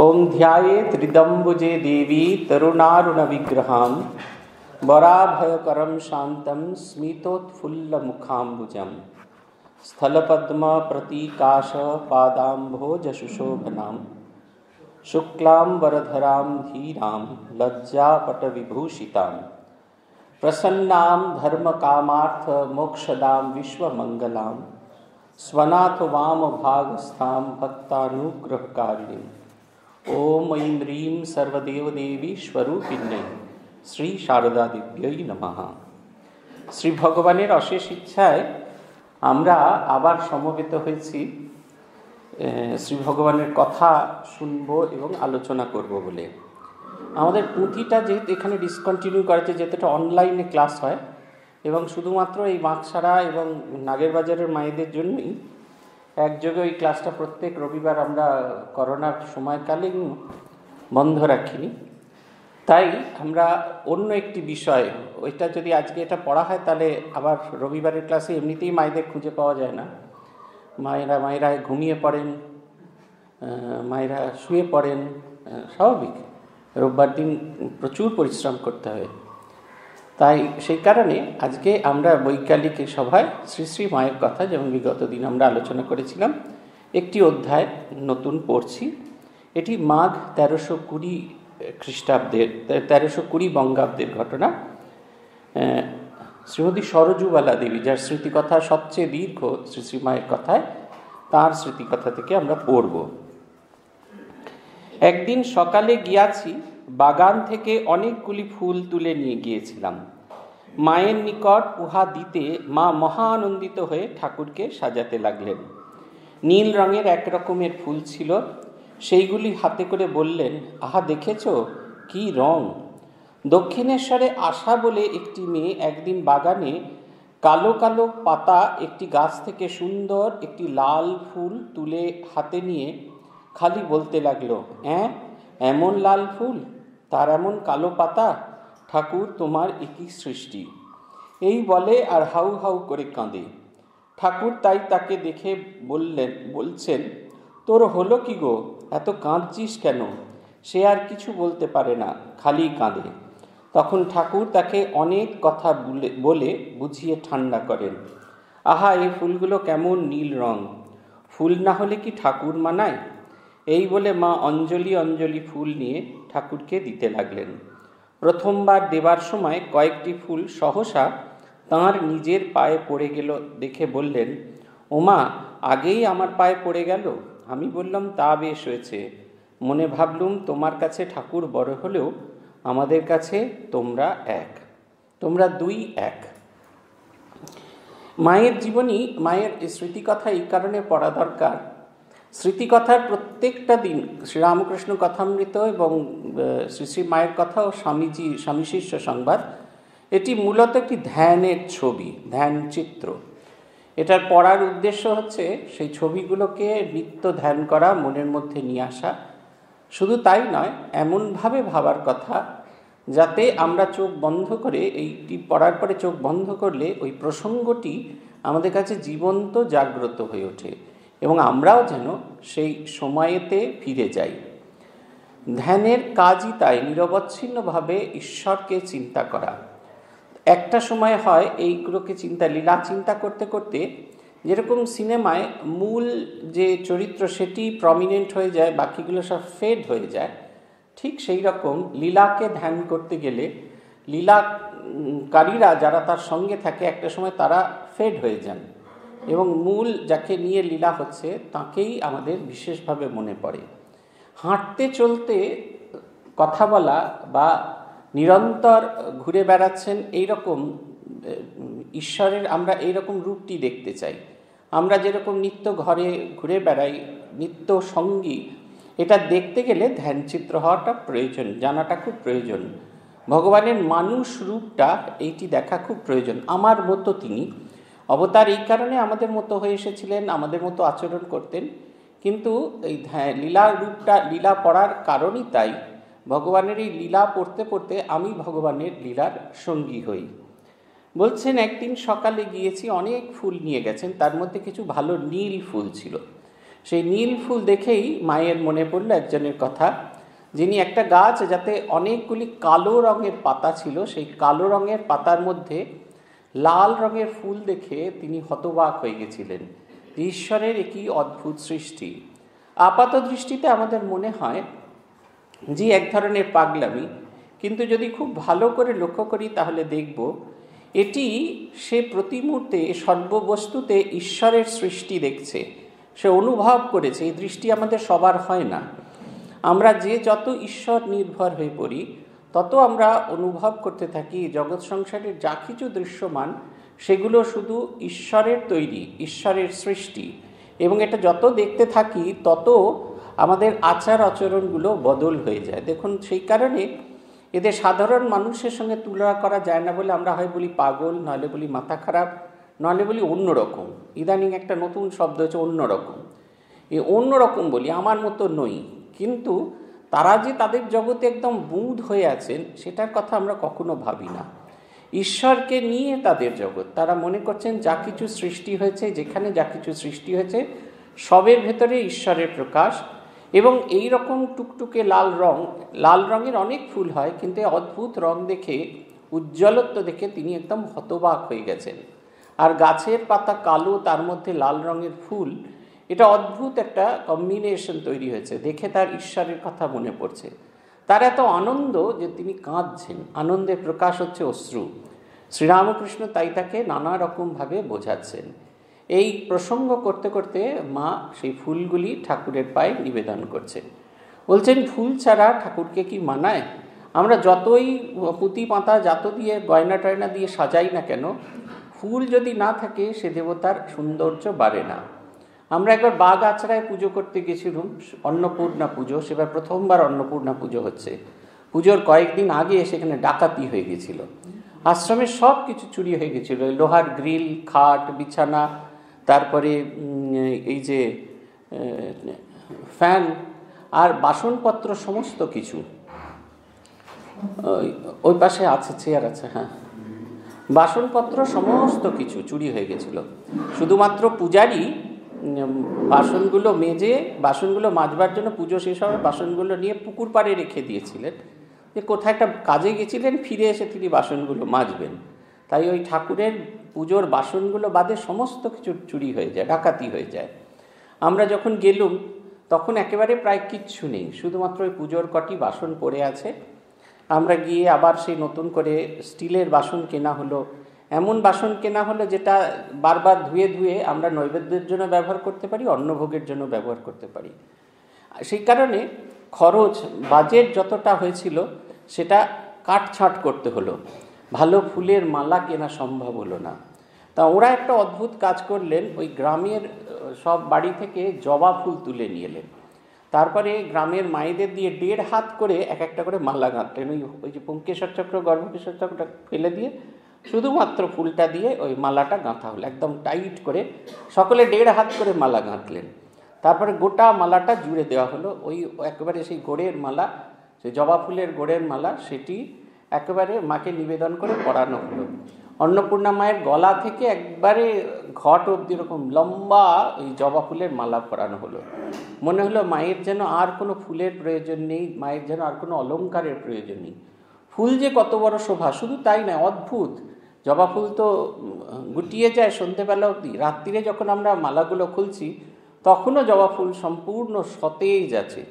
ॐ ध्यायेत् हृदम्बुजे देवी तरुणारुणविग्रहां, वराभयकरं शान्तं स्मितोत्फुल्लमुखाम्बुजं, स्थलपद्मप्रतीकाशपादाम्भोजशुशोभनां शुक्लां वरधरां धीरां लज्जापटविभूषितां, प्रसन्नां स्वनाथ वामभागस्थां भक्तानुग्रहकारिणीम् ओम ऐं ह्रीं সর্বদেবদেবী স্বরূপিণ্যে শ্রী শারদা দেব্যই নমঃ শ্রী ভগবানের অশেষ ইচ্ছায় আমরা আবার সমবেত হয়েছি শ্রী ভগবানের কথা শুনব এবং আলোচনা করব বলে আমাদের পুঁথিটা যেহেতু এখানে ডিসকন্টিনিউ করেছে যেহেতু এটা অনলাইনে ক্লাস হয় এবং শুধুমাত্র এই মাছছাড়া এবং নাগের বাজারের মায়েদের জন্যই একযোগে ওই ক্লাসটা প্রত্যেক রবিবার আমরা করোনার সময়কালীন বন্ধ রাখিনি। তাই আমরা অন্য একটি বিষয়, ওইটা যদি আজকে এটা পড়া হয় তাহলে আবার রবিবারের ক্লাসে এমনিতেই মায়েদের খুঁজে পাওয়া যায় না। মায়েরা মায়েরা ঘুমিয়ে পড়েন মায়েরা শুয়ে পড়েন স্বাভাবিক। রোববার দিন প্রচুর পরিশ্রম করতে হয়। তাই সেই কারণে আজকে আমরা বৈকালিক সভায় শ্রী শ্রী মায়ের কথা যেমন বিগত দিন আমরা আলোচনা করেছিলাম, একটি অধ্যায় নতুন পড়ছি। এটি মাঘ তেরোশো কুড়ি খ্রিস্টাব্দের, তেরোশো কুড়ি বঙ্গাব্দের ঘটনা। শ্রীমতী সরজুবালা দেবী, যার স্মৃতিকথা সবচেয়ে দীর্ঘ শ্রী শ্রী মায়ের কথায়, তার স্মৃতিকথা থেকে আমরা পড়ব। একদিন সকালে গিয়াছি বাগান থেকে অনেকগুলি ফুল তুলে নিয়ে গিয়েছিলাম। মায়ের নিকট উহা দিতে মা মহা আনন্দিত হয়ে ঠাকুরকে সাজাতে লাগলেন। নীল রঙের এক রকমের ফুল ছিল। সেইগুলি হাতে করে বললেন, আহা, দেখেছ? কি রং? দক্ষিণেশ্বরে আশা বলে একটি মেয়ে একদিন বাগানে কালো কালো পাতা, একটি গাছ থেকে সুন্দর একটি লাল ফুল তুলে হাতে নিয়ে খালি বলতে লাগল হ্যাঁ এমন লাল ফুল? তার এমন কালো পাতা, ঠাকুর তোমার একই সৃষ্টি। এই বলে আর হাউ হাউ করে কাঁদে। ঠাকুর তাই তাকে দেখে বললেন, বলছেন, তোর হলো কি গো? এত কাঁদছিস কেন? সে আর কিছু বলতে পারে না, খালি কাঁদে। তখন ঠাকুর তাকে অনেক কথা বলে বুঝিয়ে ঠান্ডা করেন। আহা, এই ফুলগুলো কেমন নীল রং! ফুল না হলে কি ঠাকুর মানায়? এই বলে মা অঞ্জলি অঞ্জলি ফুল নিয়ে ঠাকুরকে দিতে লাগলেন। প্রথমবার দেবার সময় কয়েকটি ফুল সহসা তাঁর নিজের পায়ে পড়ে গেল দেখে বললেন, ওমা, আগেই আমার পায়ে পড়ে গেল? আমি বললাম, তা বেশ হয়েছে। মনে ভাবলুম, তোমার কাছে ঠাকুর বড় হলেও আমাদের কাছে তোমরা এক। তোমরা দুই এক। মায়ের জীবনী, মায়ের স্মৃতিকথা এই কারণে পড়া দরকার স্মৃতিকথার প্রত্যেকটা দিন, শ্রীরামকৃষ্ণ কথামৃত এবং শ্রী শ্রী মায়ের কথা ও স্বামীজি, স্বামী শিষ্য সংবাদ, এটি মূলত একটি ধ্যানের ছবি, ধ্যান চিত্র। এটার পড়ার উদ্দেশ্য হচ্ছে সেই ছবিগুলোকে নিত্য ধ্যান করা, মনের মধ্যে নিয়ে আসা। শুধু তাই নয়, এমনভাবে ভাবার কথা যাতে আমরা চোখ বন্ধ করে, এইটি পড়ার পরে চোখ বন্ধ করলে ওই প্রসঙ্গটি আমাদের কাছে জীবন্ত, জাগ্রত হয়ে ওঠে। এবং আমরাও যেন সেই সময়েতে ফিরে যাই। ধ্যানের কাজই তাই, নিরবচ্ছিন্নভাবে ঈশ্বরকে চিন্তা করা। একটা সময় হয় এইগুলোকে চিন্তা, লীলা চিন্তা করতে করতে যেরকম সিনেমায় মূল যে চরিত্র সেটি প্রমিনেন্ট হয়ে যায়, বাকিগুলো সব ফেড হয়ে যায়, ঠিক সেই রকম লীলাকে ধ্যান করতে গেলে লীলাকারীরা যারা তার সঙ্গে থাকে, একটা সময় তারা ফেড হয়ে যান। এবং মূল যাকে নিয়ে লীলা হচ্ছে, তাকেই আমাদের বিশেষভাবে মনে পড়ে। হাঁটতে চলতে কথা বলা বা নিরন্তর ঘুরে বেড়াচ্ছেন এই রকম ঈশ্বরের আমরা এই রকম রূপটি দেখতে চাই। আমরা যেরকম নিত্য ঘরে ঘুরে বেড়াই, নিত্য সঙ্গী, এটা দেখতে গেলে ধ্যানচিত্র হওয়াটা প্রয়োজন, জানাটা খুব প্রয়োজন। ভগবানের মানুষ রূপটা, এইটি দেখা খুব প্রয়োজন। আমার মতো তিনি অবতার এই কারণে আমাদের মতো হয়ে এসেছিলেন, আমাদের মতো আচরণ করতেন। কিন্তু এই লীলা রূপটা, লীলা পড়ার কারণই তাই। ভগবানের এই লীলা পড়তে পড়তে আমি ভগবানের লীলার সঙ্গী হই। বলছেন, একদিন সকালে গিয়েছি, অনেক ফুল নিয়ে গেছেন, তার মধ্যে কিছু ভালো নীল ফুল ছিল। সেই নীল ফুল দেখেই মায়ের মনে পড়ল একজনের কথা, যিনি একটা গাছ যাতে অনেকগুলি কালো রঙের পাতা ছিল, সেই কালো রঙের পাতার মধ্যে লাল রঙের ফুল দেখে তিনি হতবাক হয়ে গেছিলেন। ঈশ্বরের একই অদ্ভুত সৃষ্টি। আপাত দৃষ্টিতে আমাদের মনে হয় যে এক ধরনের পাগলামি, কিন্তু যদি খুব ভালো করে লক্ষ্য করি তাহলে দেখব এটি সে প্রতি মুহূর্তে সর্ববস্তুতে ঈশ্বরের সৃষ্টি দেখছে। সে অনুভব করেছে, এই দৃষ্টি আমাদের সবার হয় না। আমরা যে যত ঈশ্বর নির্ভর হয়ে পড়ি তত আমরা অনুভব করতে থাকি জগৎ সংসারের যা কিছু দৃশ্যমান, সেগুলো শুধু ঈশ্বরের তৈরি, ঈশ্বরের সৃষ্টি। এবং এটা যত দেখতে থাকি, তত আমাদের আচার আচরণগুলো বদল হয়ে যায়। দেখুন, সেই কারণে এদের সাধারণ মানুষের সঙ্গে তুলনা করা যায় না বলে আমরা হয় বলি পাগল, নইলে বলি মাথা খারাপ, নইলে বলি অন্যরকম। ইদানিং একটা নতুন শব্দ হচ্ছে অন্যরকম। এই অন্যরকম বলি, আমার মতো নই। কিন্তু তারা যে তাদের জগতে একদম বুঁদ হয়ে আছেন, সেটার কথা আমরা কখনো ভাবি না। ঈশ্বরকে নিয়ে তাদের জগৎ। তারা মনে করছেন যা কিছু সৃষ্টি হয়েছে, যেখানে যা কিছু সৃষ্টি হয়েছে, সবের ভেতরে ঈশ্বরের প্রকাশ এবং এই রকম টুকটুকে লাল রং, লাল রঙের অনেক ফুল হয়, কিন্তু অদ্ভুত রং দেখে, উজ্জ্বলত্ব দেখে তিনি একদম হতবাক হয়ে গেছেন। আর গাছের পাতা কালো, তার মধ্যে লাল রঙের ফুল এটা অদ্ভুত একটা কম্বিনেশন তৈরি হয়েছে। দেখে তার ঈশ্বরের কথা মনে পড়ছে। তার এত আনন্দ যে তিনি কাঁদছেন। আনন্দের প্রকাশ হচ্ছে অশ্রু। শ্রীরামকৃষ্ণ তাই তাকে নানা রকমভাবে বোঝাচ্ছেন। এই প্রসঙ্গ করতে করতে মা সেই ফুলগুলি ঠাকুরের পায়ে নিবেদন করছেন। বলছেন, ফুল ছাড়া ঠাকুরকে কি মানায়? আমরা যতই পুঁতি পাতা যত দিয়ে, গয়না টয়না দিয়ে সাজাই না কেন, ফুল যদি না থাকে, সে দেবতার সৌন্দর্য বাড়ে না। আমরা একবার বাঘ আছড়ায় পুজো করতে গেছিলাম অন্নপূর্ণা পুজো, সেবার প্রথমবার অন্নপূর্ণা পুজো হচ্ছে। পুজোর কয়েকদিন আগে সেখানে ডাকাতি হয়ে গেছিল। আশ্রমের সব কিছু চুরি হয়ে গেছিল। লোহার গ্রিল, খাট, বিছানা, তারপরে এই যে, ফ্যান আর বাসনপত্র সমস্ত কিছু। ওই পাশে আছে, চেয়ার আছে হ্যাঁ। বাসনপত্র সমস্ত কিছু চুরি হয়ে গেছিল। শুধুমাত্র পূজারই বাসনগুলো মেজে, বাসনগুলো মাজবার জন্য পুজো শেষ হওয়ার বাসনগুলো নিয়ে পুকুর পাড়ে রেখে দিয়েছিলেন। যে কোথায় একটা কাজে গেছিলেন, ফিরে এসে তিনি বাসনগুলো মাজবেন। তাই ওই ঠাকুরের পুজোর বাসনগুলো বাদে সমস্ত কিছু চুরি হয়ে যায়, ডাকাতি হয়ে যায়। আমরা যখন গেলুম, তখন একেবারে প্রায় কিচ্ছু নেই, শুধুমাত্র ওই পুজোর কটি বাসন পড়ে আছে। আমরা গিয়ে আবার সেই নতুন করে স্টিলের বাসন কেনা হলো এমন বাসন কেনা হলো যেটা বারবার ধুয়ে ধুয়ে আমরা নৈবেদ্যের জন্য ব্যবহার করতে পারি, অন্নভোগের জন্য ব্যবহার করতে পারি। সেই কারণে খরচ, বাজেট যতটা হয়েছিল সেটা কাটছাঁট করতে হলো। ভালো ফুলের মালা কেনা সম্ভব হলো না। তা ওরা একটা অদ্ভুত কাজ করলেন, ওই গ্রামের সব বাড়ি থেকে জবা ফুল তুলে নিয়ে এলেন। তারপরে গ্রামের মায়েদের দিয়ে দেড় হাত করে এক একটা করে মালা গাঁথলেন। ওই ওই যে পুঙ্কেশ্বর চক্র গর্ভকেশ্বর চক্রটা ফেলে দিয়ে শুধুমাত্র ফুলটা দিয়ে ওই মালাটা গাঁথা হলো, একদম টাইট করে। সকলে দেড় হাত করে মালা গাঁথলেন। তারপরে গোটা মালাটা জুড়ে দেওয়া হলো। ওই একেবারে সেই গোড়ের মালা, সেই জবা ফুলের গোড়ের মালা, সেটি একেবারে মাকে নিবেদন করে পড়ানো হলো। অন্নপূর্ণা মায়ের গলা থেকে একবারে ঘট অব্দি এরকম লম্বা ওই জবা ফুলের মালা পরানো হলো। মনে হলো মায়ের যেন আর কোনো ফুলের প্রয়োজন নেই, মায়ের যেন আর কোনো অলঙ্কারের প্রয়োজন নেই। ফুল যে কত বড় শোভা, শুধু তাই নয়, অদ্ভুত। জবা ফুল তো গুটিয়ে যায় সন্ধেবেলা অবধি। রাত্রিরে যখন আমরা মালাগুলো খুলছি, তখনও জবা ফুল সম্পূর্ণ সতেজ আছে।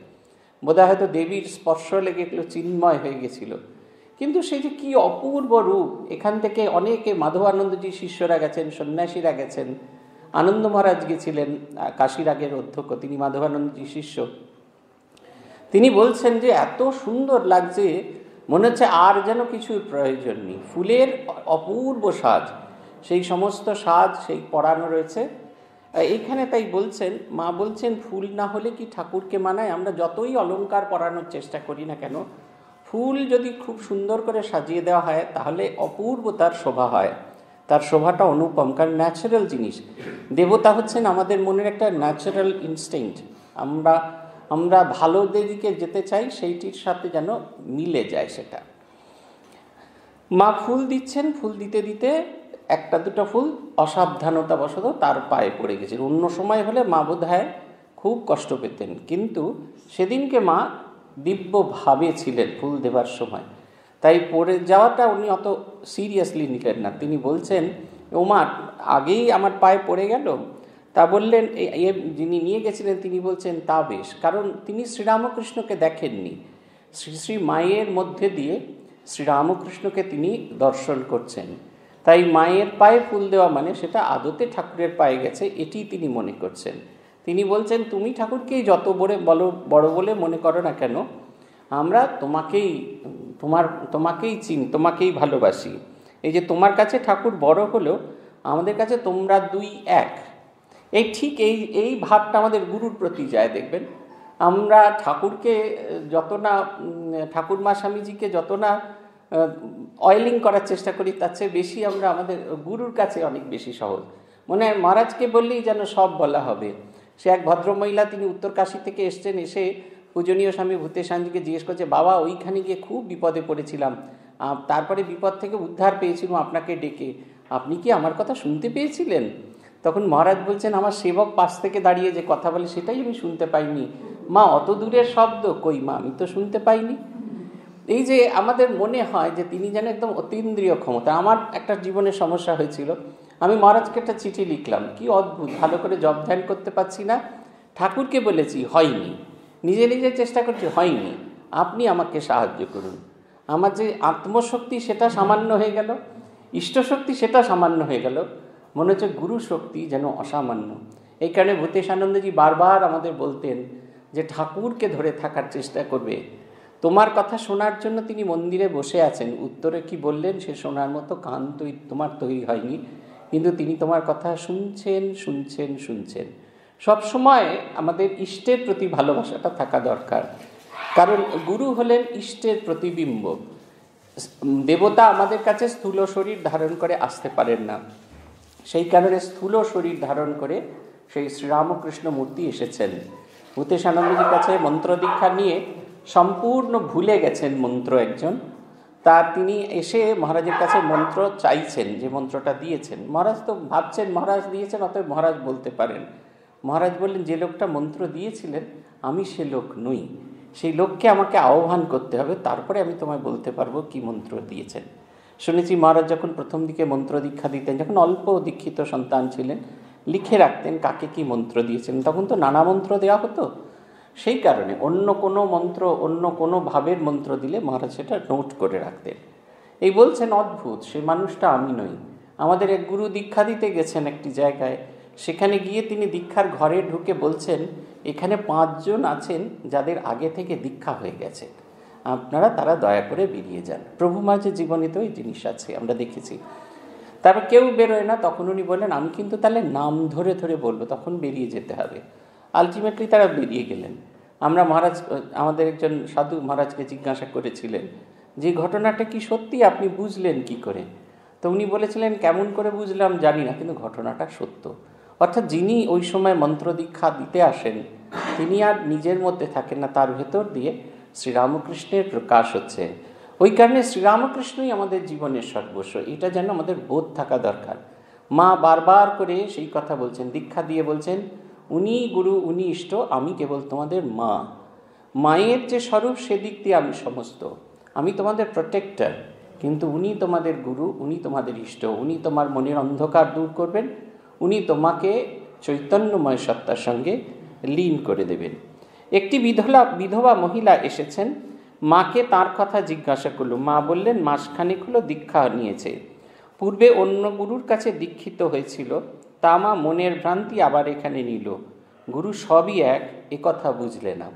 বোধহয় হয়তো দেবীর স্পর্শ লেগে এগুলো চিন্ময় হয়ে গেছিল। কিন্তু সেই যে কি অপূর্ব রূপ, এখান থেকে অনেকে মাধবানন্দজি শিষ্যরা গেছেন, সন্ন্যাসীরা গেছেন, আনন্দ মহারাজ গেছিলেন কাশির আগের অধ্যক্ষ, তিনি মাধবানন্দজি শিষ্য। তিনি বলছেন যে, এত সুন্দর লাগছে মনে হচ্ছে আর যেন কিছুর প্রয়োজন নেই। ফুলের অপূর্ব সাজ সেই সমস্ত সাজ সেই পড়ানো রয়েছে। এইখানে তাই বলছেন, মা বলছেন, ফুল না হলে কি ঠাকুরকে মানায়? আমরা যতই অলঙ্কার পরানোর চেষ্টা করি না কেন, ফুল যদি খুব সুন্দর করে সাজিয়ে দেওয়া হয়, তাহলে অপূর্ব তার শোভা হয়। তার শোভাটা অনুপম, কারণ ন্যাচারাল জিনিস। দেবতা হচ্ছেন আমাদের মনের একটা ন্যাচারাল ইনস্টিংক্ট আমরা আমরা ভালো দিকে যেতে চাই, সেইটির সাথে যেন মিলে যায় সেটা। মা ফুল দিচ্ছেন, ফুল দিতে দিতে একটা দুটো ফুল অসাবধানতা বশত তার পায়ে পড়ে গেছে। অন্য সময় হলে মা বোধ খুব কষ্ট পেতেন। কিন্তু সেদিনকে মা দিব্যভাবে ছিলেন ফুল দেবার সময়। তাই পড়ে যাওয়াটা উনি অত সিরিয়াসলি নিলেন না। তিনি বলছেন, ওমা, আগেই আমার পায়ে পড়ে গেল তা বললেন যিনি নিয়ে গেছিলেন তিনি বলছেন, তা বেশ। কারণ তিনি শ্রীরামকৃষ্ণকে দেখেননি। শ্রী শ্রী মায়ের মধ্যে দিয়ে শ্রীরামকৃষ্ণকে তিনি দর্শন করছেন। তাই মায়ের পায়ে ফুল দেওয়া মানে সেটা আদতে ঠাকুরের পায়ে গেছে, এটি তিনি মনে করছেন। তিনি বলছেন, তুমি ঠাকুরকেই যত বড় বলো, বড় বলে মনে করো না কেন? আমরা তোমাকেই, তোমার, তোমাকেই চিন, তোমাকেই ভালোবাসি। এই যে তোমার কাছে ঠাকুর বড় হলেও আমাদের কাছে তোমরা দুই এক। এই ঠিক এই এই ভাবটা আমাদের গুরুর প্রতি যায়, দেখবেন। আমরা ঠাকুরকে যত না ঠাকুর মা স্বামীজিকে যত না অয়েলিং করার চেষ্টা করি, তার চেয়ে বেশি আমরা আমাদের গুরুর কাছে অনেক বেশি সহজ। মনে হয় মহারাজকে বললেই যেন সব বলা হবে। সে এক ভদ্রমহিলা, তিনি উত্তর কাশী থেকে এসছেন, এসে পূজনীয় স্বামী ভূতেশানজিকে জিজ্ঞেস করছে, বাবা, ওইখানে গিয়ে খুব বিপদে পড়েছিলাম। তারপরে বিপদ থেকে উদ্ধার পেয়েছিলাম আপনাকে ডেকে। আপনি কি আমার কথা শুনতে পেয়েছিলেন? তখন মহারাজ বলছেন, আমার সেবক পাশ থেকে দাঁড়িয়ে যে কথা বলে, সেটাই আমি শুনতে পাইনি। মা, অত দূরের শব্দ কই মা? আমি তো শুনতে পাইনি। এই যে আমাদের মনে হয় যে তিনি যেন একদম অতীন্দ্রিয় ক্ষমতা। আমার একটা জীবনের সমস্যা হয়েছিল। আমি মহারাজকে একটা চিঠি লিখলাম। কি অদ্ভুত, ভালো করে জব ধ্যান করতে পারছি না। ঠাকুরকে বলেছি, হয়নি। নিজে নিজে চেষ্টা করছি, হয়নি। আপনি আমাকে সাহায্য করুন। আমার যে আত্মশক্তি, সেটা সামান্য হয়ে গেল। ইষ্টশক্তি, সেটা সামান্য হয়ে গেল। মনে হচ্ছে গুরু শক্তি যেন অসামান্য। এই কারণে ভূতেশ আনন্দজি বারবার আমাদের বলতেন যে ঠাকুরকে ধরে থাকার চেষ্টা করবে। তোমার কথা শোনার জন্য তিনি মন্দিরে বসে আছেন। উত্তরে কি বললেন, সে শোনার মতো কান তৈরি তোমার তৈরি হয়নি। কিন্তু তিনি তোমার কথা শুনছেন শুনছেন শুনছেন। সব সময় আমাদের ইষ্টের প্রতি ভালোবাসাটা থাকা দরকার। কারণ গুরু হলেন ইষ্টের প্রতিবিম্ব। দেবতা আমাদের কাছে স্থূল শরীর ধারণ করে আসতে পারেন না। সেই কারণে স্থূল শরীর ধারণ করে সেই শ্রীরামকৃষ্ণ মূর্তি এসেছেন। ভূতেশানন্দজির কাছে মন্ত্র দীক্ষা নিয়ে সম্পূর্ণ ভুলে গেছেন মন্ত্র একজন। তার তিনি এসে মহারাজের কাছে মন্ত্র চাইছেন, যে মন্ত্রটা দিয়েছেন। মহারাজ তো ভাবছেন, মহারাজ দিয়েছেন, অতএব মহারাজ বলতে পারেন। মহারাজ বললেন, যে লোকটা মন্ত্র দিয়েছিলেন, আমি সে লোক নই। সেই লোককে আমাকে আহ্বান করতে হবে, তারপরে আমি তোমায় বলতে পারব কি মন্ত্র দিয়েছেন। শুনেছি মহারাজ যখন প্রথম দিকে মন্ত্র দীক্ষা দিতেন, যখন অল্প দীক্ষিত সন্তান ছিলেন, লিখে রাখতেন কাকে কি মন্ত্র দিয়েছেন। তখন তো নানা মন্ত্র দেওয়া হতো। সেই কারণে অন্য কোনো মন্ত্র, অন্য কোনো ভাবের মন্ত্র দিলে মহারাজ সেটা নোট করে রাখতেন। এই বলছেন, অদ্ভুত সেই মানুষটা আমি নই। আমাদের এক গুরু দীক্ষা দিতে গেছেন একটি জায়গায়। সেখানে গিয়ে তিনি দীক্ষার ঘরে ঢুকে বলছেন, এখানে পাঁচজন আছেন যাদের আগে থেকে দীক্ষা হয়ে গেছে। আপনারা তারা দয়া করে বেরিয়ে যান। প্রভু মাঝে জীবনে তো এই জিনিস আছে, আমরা দেখেছি। তারপর কেউ বেরোয় না, তখন উনি বললেন, আমি কিন্তু তাহলে নাম ধরে ধরে বলব, তখন বেরিয়ে যেতে হবে। আলটিমেটলি তারা বেরিয়ে গেলেন। আমরা মহারাজ আমাদের একজন সাধু মহারাজকে জিজ্ঞাসা করেছিলেন যে, ঘটনাটা কি সত্যি? আপনি বুঝলেন কি করে? তো উনি বলেছিলেন, কেমন করে বুঝলাম জানি না, কিন্তু ঘটনাটা সত্য। অর্থাৎ যিনি ওই সময় মন্ত্র দীক্ষা দিতে আসেন, তিনি আর নিজের মধ্যে থাকেন না, তার ভেতর দিয়ে শ্রীরামকৃষ্ণের প্রকাশ হচ্ছে। ওই কারণে শ্রীরামকৃষ্ণই আমাদের জীবনের সর্বস্ব। এটা যেন আমাদের বোধ থাকা দরকার। মা বারবার করে সেই কথা বলছেন, দীক্ষা দিয়ে বলছেন, উনি গুরু, উনি ইষ্ট, আমি কেবল তোমাদের মা। মায়ের যে স্বরূপ সেদিক দিয়ে আমি সমস্ত। আমি তোমাদের প্রোটেক্টর কিন্তু উনি তোমাদের গুরু, উনি তোমাদের ইষ্ট। উনি তোমার মনের অন্ধকার দূর করবেন। উনি তোমাকে চৈতন্যময় সত্তার সঙ্গে লীন করে দেবেন। একটি বিধলা বিধবা মহিলা এসেছেন। মাকে তার কথা জিজ্ঞাসা করল। মা বললেন, মাসখানেক হলো দীক্ষা নিয়েছে। পূর্বে অন্য গুরুর কাছে দীক্ষিত হয়েছিল। তা মা মনের ভ্রান্তি আবার এখানে নিল। গুরু সবই এক কথা বুঝলে না।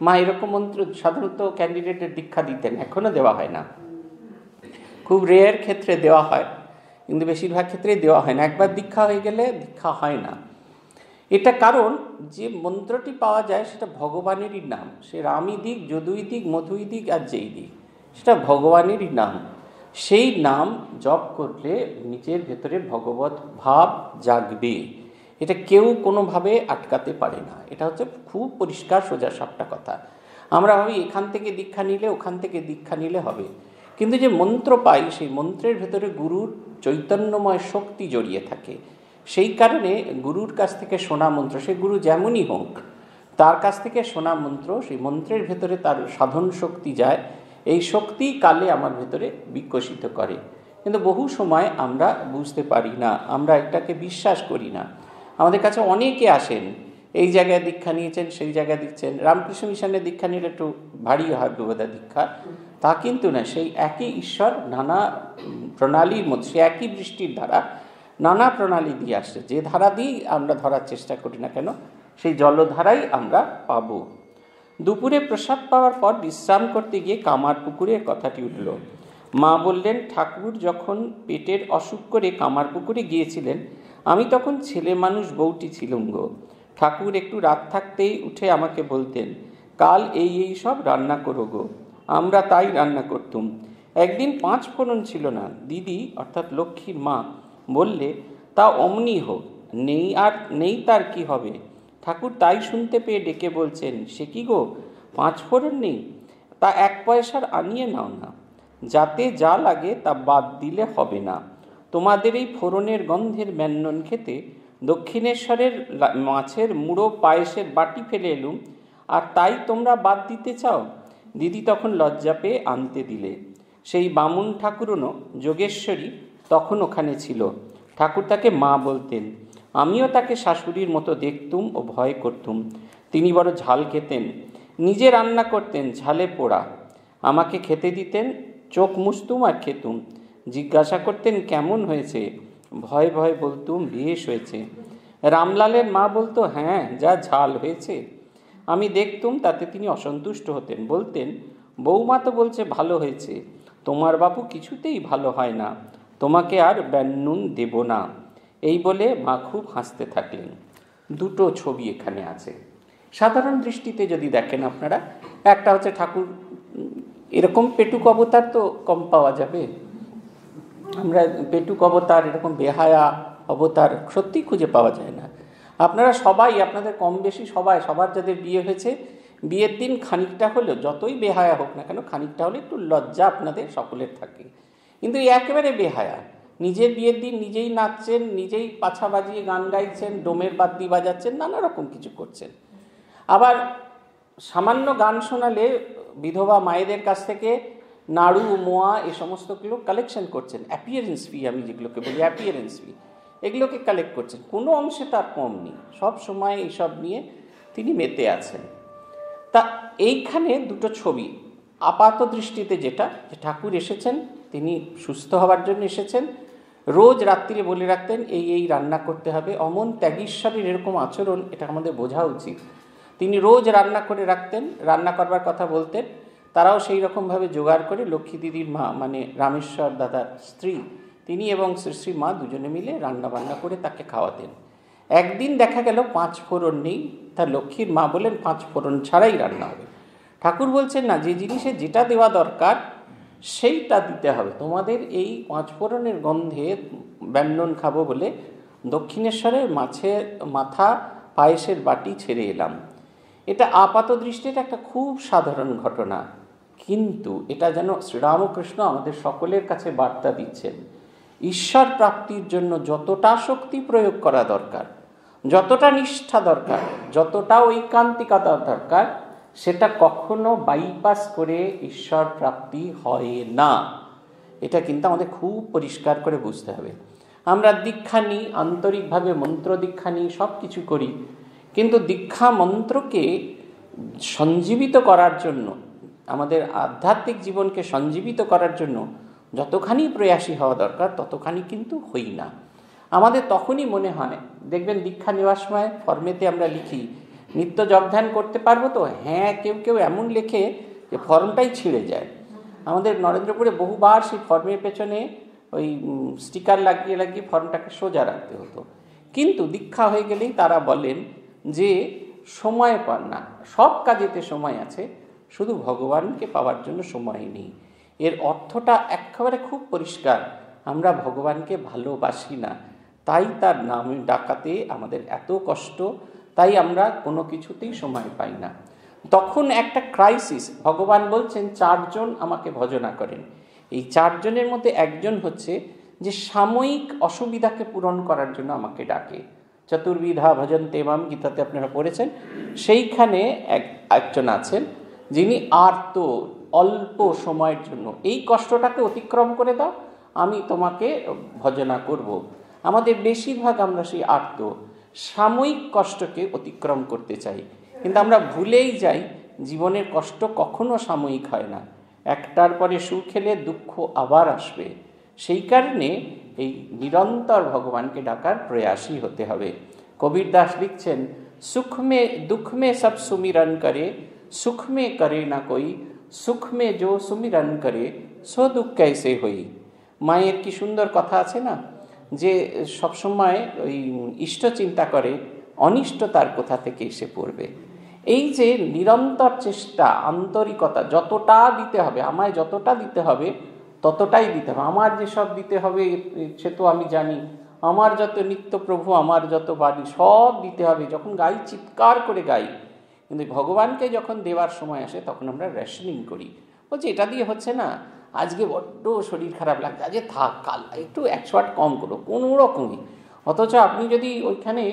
মা এরকম মন্ত্র সাধারণত ক্যান্ডিডেটের দীক্ষা দিতেন এখনও দেওয়া হয় না। খুব রেয়ার ক্ষেত্রে দেওয়া হয়, কিন্তু বেশিরভাগ ক্ষেত্রেই দেওয়া হয় না। একবার দীক্ষা হয়ে গেলে দীক্ষা হয় না। এটা কারণ যে মন্ত্রটি পাওয়া যায় সেটা ভগবানেরই নাম। সে রামই দিক, যদুই দিক, মধুই দিক আর যেই দিক। সেটা ভগবানেরই নাম। সেই নাম জপ করলে নিজের ভেতরে ভগবত ভাব জাগবে। এটা কেউ কোনোভাবে আটকাতে পারে না। এটা হচ্ছে খুব পরিষ্কার সোজা সাপটা কথা। আমরা ভাবি, এখান থেকে দীক্ষা নিলে, ওখান থেকে দীক্ষা নিলে হবে। কিন্তু যে মন্ত্র পাই, সেই মন্ত্রের ভেতরে গুরুর চৈতন্যময় শক্তি জড়িয়ে থাকে। সেই কারণে গুরুর কাছ থেকে শোনা মন্ত্র, সে গুরু যেমনই হোক, তার কাছ থেকে শোনা মন্ত্র, সেই মন্ত্রের ভেতরে তার সাধন শক্তি যায়, এই শক্তি কালে আমার ভেতরে বিকশিত করে। কিন্তু বহু সময় আমরা বুঝতে পারি না, আমরা এটাকে বিশ্বাস করি না। আমাদের কাছে অনেকে আসেন, এই জায়গায় দীক্ষা নিয়েছেন, সেই জায়গায় দিচ্ছেন, রামকৃষ্ণ মিশনের দীক্ষা নিলে একটু ভারী হয় বিবোধা দীক্ষা, তা কিন্তু না সেই একই ঈশ্বর নানা প্রণালীর মধ্যে সে একই বৃষ্টির ধারা নানা প্রণালী দিয়ে আসছে। যে ধারা দিয়েই আমরা ধরার চেষ্টা করি না কেন, সেই জলধারাই আমরা পাব। দুপুরে প্রসাদ পাওয়ার পর বিশ্রাম করতে গিয়ে কামার পুকুরের কথাটি উঠল। মা বললেন, ঠাকুর যখন পেটের অসুখ করে কামার পুকুরে গিয়েছিলেন, আমি তখন ছেলে মানুষ, বউটি ছিলুম গো। ঠাকুর একটু রাত থাকতেই উঠে আমাকে বলতেন, কাল এই এই সব রান্না করো গো। আমরা তাই রান্না করতুম। একদিন পাঁচ ফোড়ন ছিল না। দিদি, অর্থাৎ লক্ষ্মীর মা বললে, তা অমনি হোক, নেই আর, নেই তার কি হবে? ঠাকুর তাই শুনতে পেয়ে ডেকে বলছেন, সে কি গো, পাঁচ ফোড়ন নেই? তা এক পয়সার আনিয়ে নাও না। যাতে যা লাগে তা বাদ দিলে হবে না। তোমাদের এই ফোড়নের গন্ধের ব্যঞ্জন খেতে দক্ষিণেশ্বরের মাছের মুড়ো, পায়েসের বাটি ফেলে এলুম। আর তাই তোমরা বাদ দিতে চাও? দিদি তখন লজ্জা পেয়ে আনতে দিলে। সেই বামুন ঠাকুরনও যোগেশ্বরী তখন ওখানে ছিল। ঠাকুর তাকে মা বলতেন, আমিও তাকে শাশুড়ির মতো দেখতুম ও ভয় করতুম। তিনি বড় ঝাল খেতেন, নিজে রান্না করতেন, ঝালে পোড়া। আমাকে খেতে দিতেন, চোখ মুছতুম আর খেতুম। জিজ্ঞাসা করতেন, কেমন হয়েছে? ভয় ভয় বলতুম, বেশ হয়েছে। রামলালের মা বলতো হ্যাঁ যা ঝাল হয়েছে। আমি দেখতুম তাতে তিনি অসন্তুষ্ট হতেন। বলতেন, বৌমা তো বলছে ভালো হয়েছে। তোমার বাবু কিছুতেই ভালো হয় না। তোমাকে আর ব্যান্নুন দেব না। এই বলে মা খুব হাসতে থাকলেন। দুটো ছবি এখানে আছে। সাধারণ দৃষ্টিতে যদি দেখেন আপনারা, একটা হচ্ছে ঠাকুর, এরকম পেটুক অবতার তো কম পাওয়া যাবে। আমরা পেটুক অবতার, এরকম বেহায়া অবতার সত্যি খুঁজে পাওয়া যায় না। আপনারা সবাই, আপনাদের কম বেশি সবাই, সবার যাদের বিয়ে হয়েছে, বিয়ের দিন খানিকটা হলেও, যতই বেহায়া হোক না কেন, খানিকটা হলে একটু লজ্জা আপনাদের সকলের থাকে। কিন্তু একেবারে বেহায়া। নিজের বিয়ের দিন নিজেই নাচছেন, নিজেই পাছা বাজিয়ে গান গাইছেন, ডোমের বাদ্যি বাজাচ্ছেন, নানা রকম কিছু করছেন। আবার সামান্য গান শোনালে বিধবা মায়েদের কাছ থেকে নাড়ু, মোয়া, এ সমস্তগুলো কালেকশন করছেন। অ্যাপিয়ারেন্স ফি আমি যেগুলোকে বলি অ্যাপিয়ারেন্স ফি এগুলোকে কালেক্ট করছেন। কোনো অংশে তার কম নেই। সব সময় এইসব নিয়ে তিনি মেতে আছেন। তা এইখানে দুটো ছবি। আপাত দৃষ্টিতে যেটা, যে ঠাকুর এসেছেন তিনি সুস্থ হওয়ার জন্য এসেছেন। রোজ রাত্রিরে বলে রাখতেন, এই এই রান্না করতে হবে। অমন ত্যাগীশ্বরের এরকম আচরণ, এটা আমাদের বোঝা উচিত। তিনি রোজ রান্না করে রাখতেন, রান্না করবার কথা বলতেন। তারাও সেই রকমভাবে জোগাড় করে লক্ষ্মী দিদির মা মানে রামেশ্বর দাদার স্ত্রী, তিনি এবং শ্রী মা দুজনে মিলে রান্না বান্না করে তাকে খাওয়াতেন। একদিন দেখা গেল পাঁচ ফোড়ন নেই। তার লক্ষ্মীর মা বলেন পাঁচ ফোড়ন ছাড়াই রান্না হবে। ঠাকুর বলছেন, না, যে জিনিসে যেটা দেওয়া দরকার সেইটা দিতে হবে। তোমাদের এই পাঁচ ফোড়নের গন্ধে ব্যঞ্জন খাব বলে দক্ষিণেশ্বরের মাছের মাথা, পায়েসের বাটি ছেড়ে এলাম। এটা আপাত দৃষ্টিতে একটা খুব সাধারণ ঘটনা। কিন্তু এটা যেন শ্রীরামকৃষ্ণ আমাদের সকলের কাছে বার্তা দিচ্ছেন। ঈশ্বর প্রাপ্তির জন্য যতটা শক্তি প্রয়োগ করা দরকার, যতটা নিষ্ঠা দরকার, যতটা ঐকান্তিকতা দরকার সেটা কখনো বাইপাস করে ঈশ্বর প্রাপ্তি হয় না। এটা কিন্তু আমাদের খুব পরিষ্কার করে বুঝতে হবে। আমরা দীক্ষা নিই, আন্তরিকভাবে মন্ত্র দীক্ষা নিই সব কিছু করি। কিন্তু দীক্ষা মন্ত্রকে সঞ্জীবিত করার জন্য, আমাদের আধ্যাত্মিক জীবনকে সঞ্জীবিত করার জন্য যতখানি প্রয়াসী হওয়া দরকার, ততখানি কিন্তু হই না। আমাদের তখনই মনে হয়, দেখবেন দীক্ষা নেওয়ার সময় ফর্মেতে আমরা লিখি নিত্য জগধ্যান করতে পারব তো? হ্যাঁ কেউ কেউ এমন লেখে যে ফর্মটাই ছিঁড়ে যায়। আমাদের নরেন্দ্রপুরে বহুবার সেই ফর্মের পেছনে ওই স্টিকার লাগিয়ে লাগিয়ে ফর্মটাকে সোজা রাখতে হতো। কিন্তু দীক্ষা হয়ে গেলেই তারা বলেন যে, সময় পান না। সব কাজেতে সময় আছে, শুধু ভগবানকে পাওয়ার জন্য সময় নেই। এর অর্থটা একেবারে খুব পরিষ্কার। আমরা ভগবানকে ভালোবাসি না। তাই তার নাম ডাকাতে আমাদের এত কষ্ট তাই আমরা কোনো কিছুতেই সময় পাই না। তখন একটা ক্রাইসিস ভগবান বলছেন, চারজন আমাকে ভজনা করেন। এই চারজনের মধ্যে একজন হচ্ছে যে সাময়িক অসুবিধাকে পূরণ করার জন্য আমাকে ডাকে। চতুর্বিধা ভজন তেমাম গীতাতে আপনারা পড়েছেন, সেইখানে এক, একজন আছেন, যিনি আর্ত, অল্প সময়ের জন্য। এই কষ্টটাকে অতিক্রম করে দাও, আমি তোমাকে ভজনা করব। আমাদের বেশিরভাগ আমরা সেই আর্ত। সাময়িক কষ্টকে অতিক্রম করতে চাই। কিন্তু আমরা ভুলেই যাই, জীবনের কষ্ট কখনো সাময়িক হয় না। একটার পরে সুখ খেলে দুঃখ আবার আসবে। সেই কারণে এই নিরন্তর ভগবানকে ডাকার প্রয়াসই হতে হবে। কবির দাস লিখছেন সুখ মে দুঃখ মে সব সুমিরন করে সুখ মে করে না কই সুখ মে যো সুমিরন করে, সো দুঃখ कैसे হই। মায়ের কি সুন্দর কথা আছে না? যে সবসময় ওই ইষ্ট চিন্তা করে অনিষ্ট তার কোথা থেকে এসে পড়বে? এই যে নিরন্তর চেষ্টা, আন্তরিকতা, যতটা দিতে হবে, আমায় যতটা দিতে হবে, ততটাই দিতে হবে। আমার যেসব দিতে হবে, সে তো আমি জানি। আমার যত নিত্য প্রভু, আমার যত বাড়ি, সব দিতে হবে। যখন গাই, চিৎকার করে গাই, কিন্তু ভগবানকে যখন দেওয়ার সময় আসে, তখন আমরা রেশনিং করি। বলছি, এটা দিয়ে হচ্ছে না। আজকে বড্ড শরীর খারাপ লাগছে। আজকে থাক, কাল একটু একশো আট কম করো কোনো রকমই। অথচ আপনি যদি ওইখানে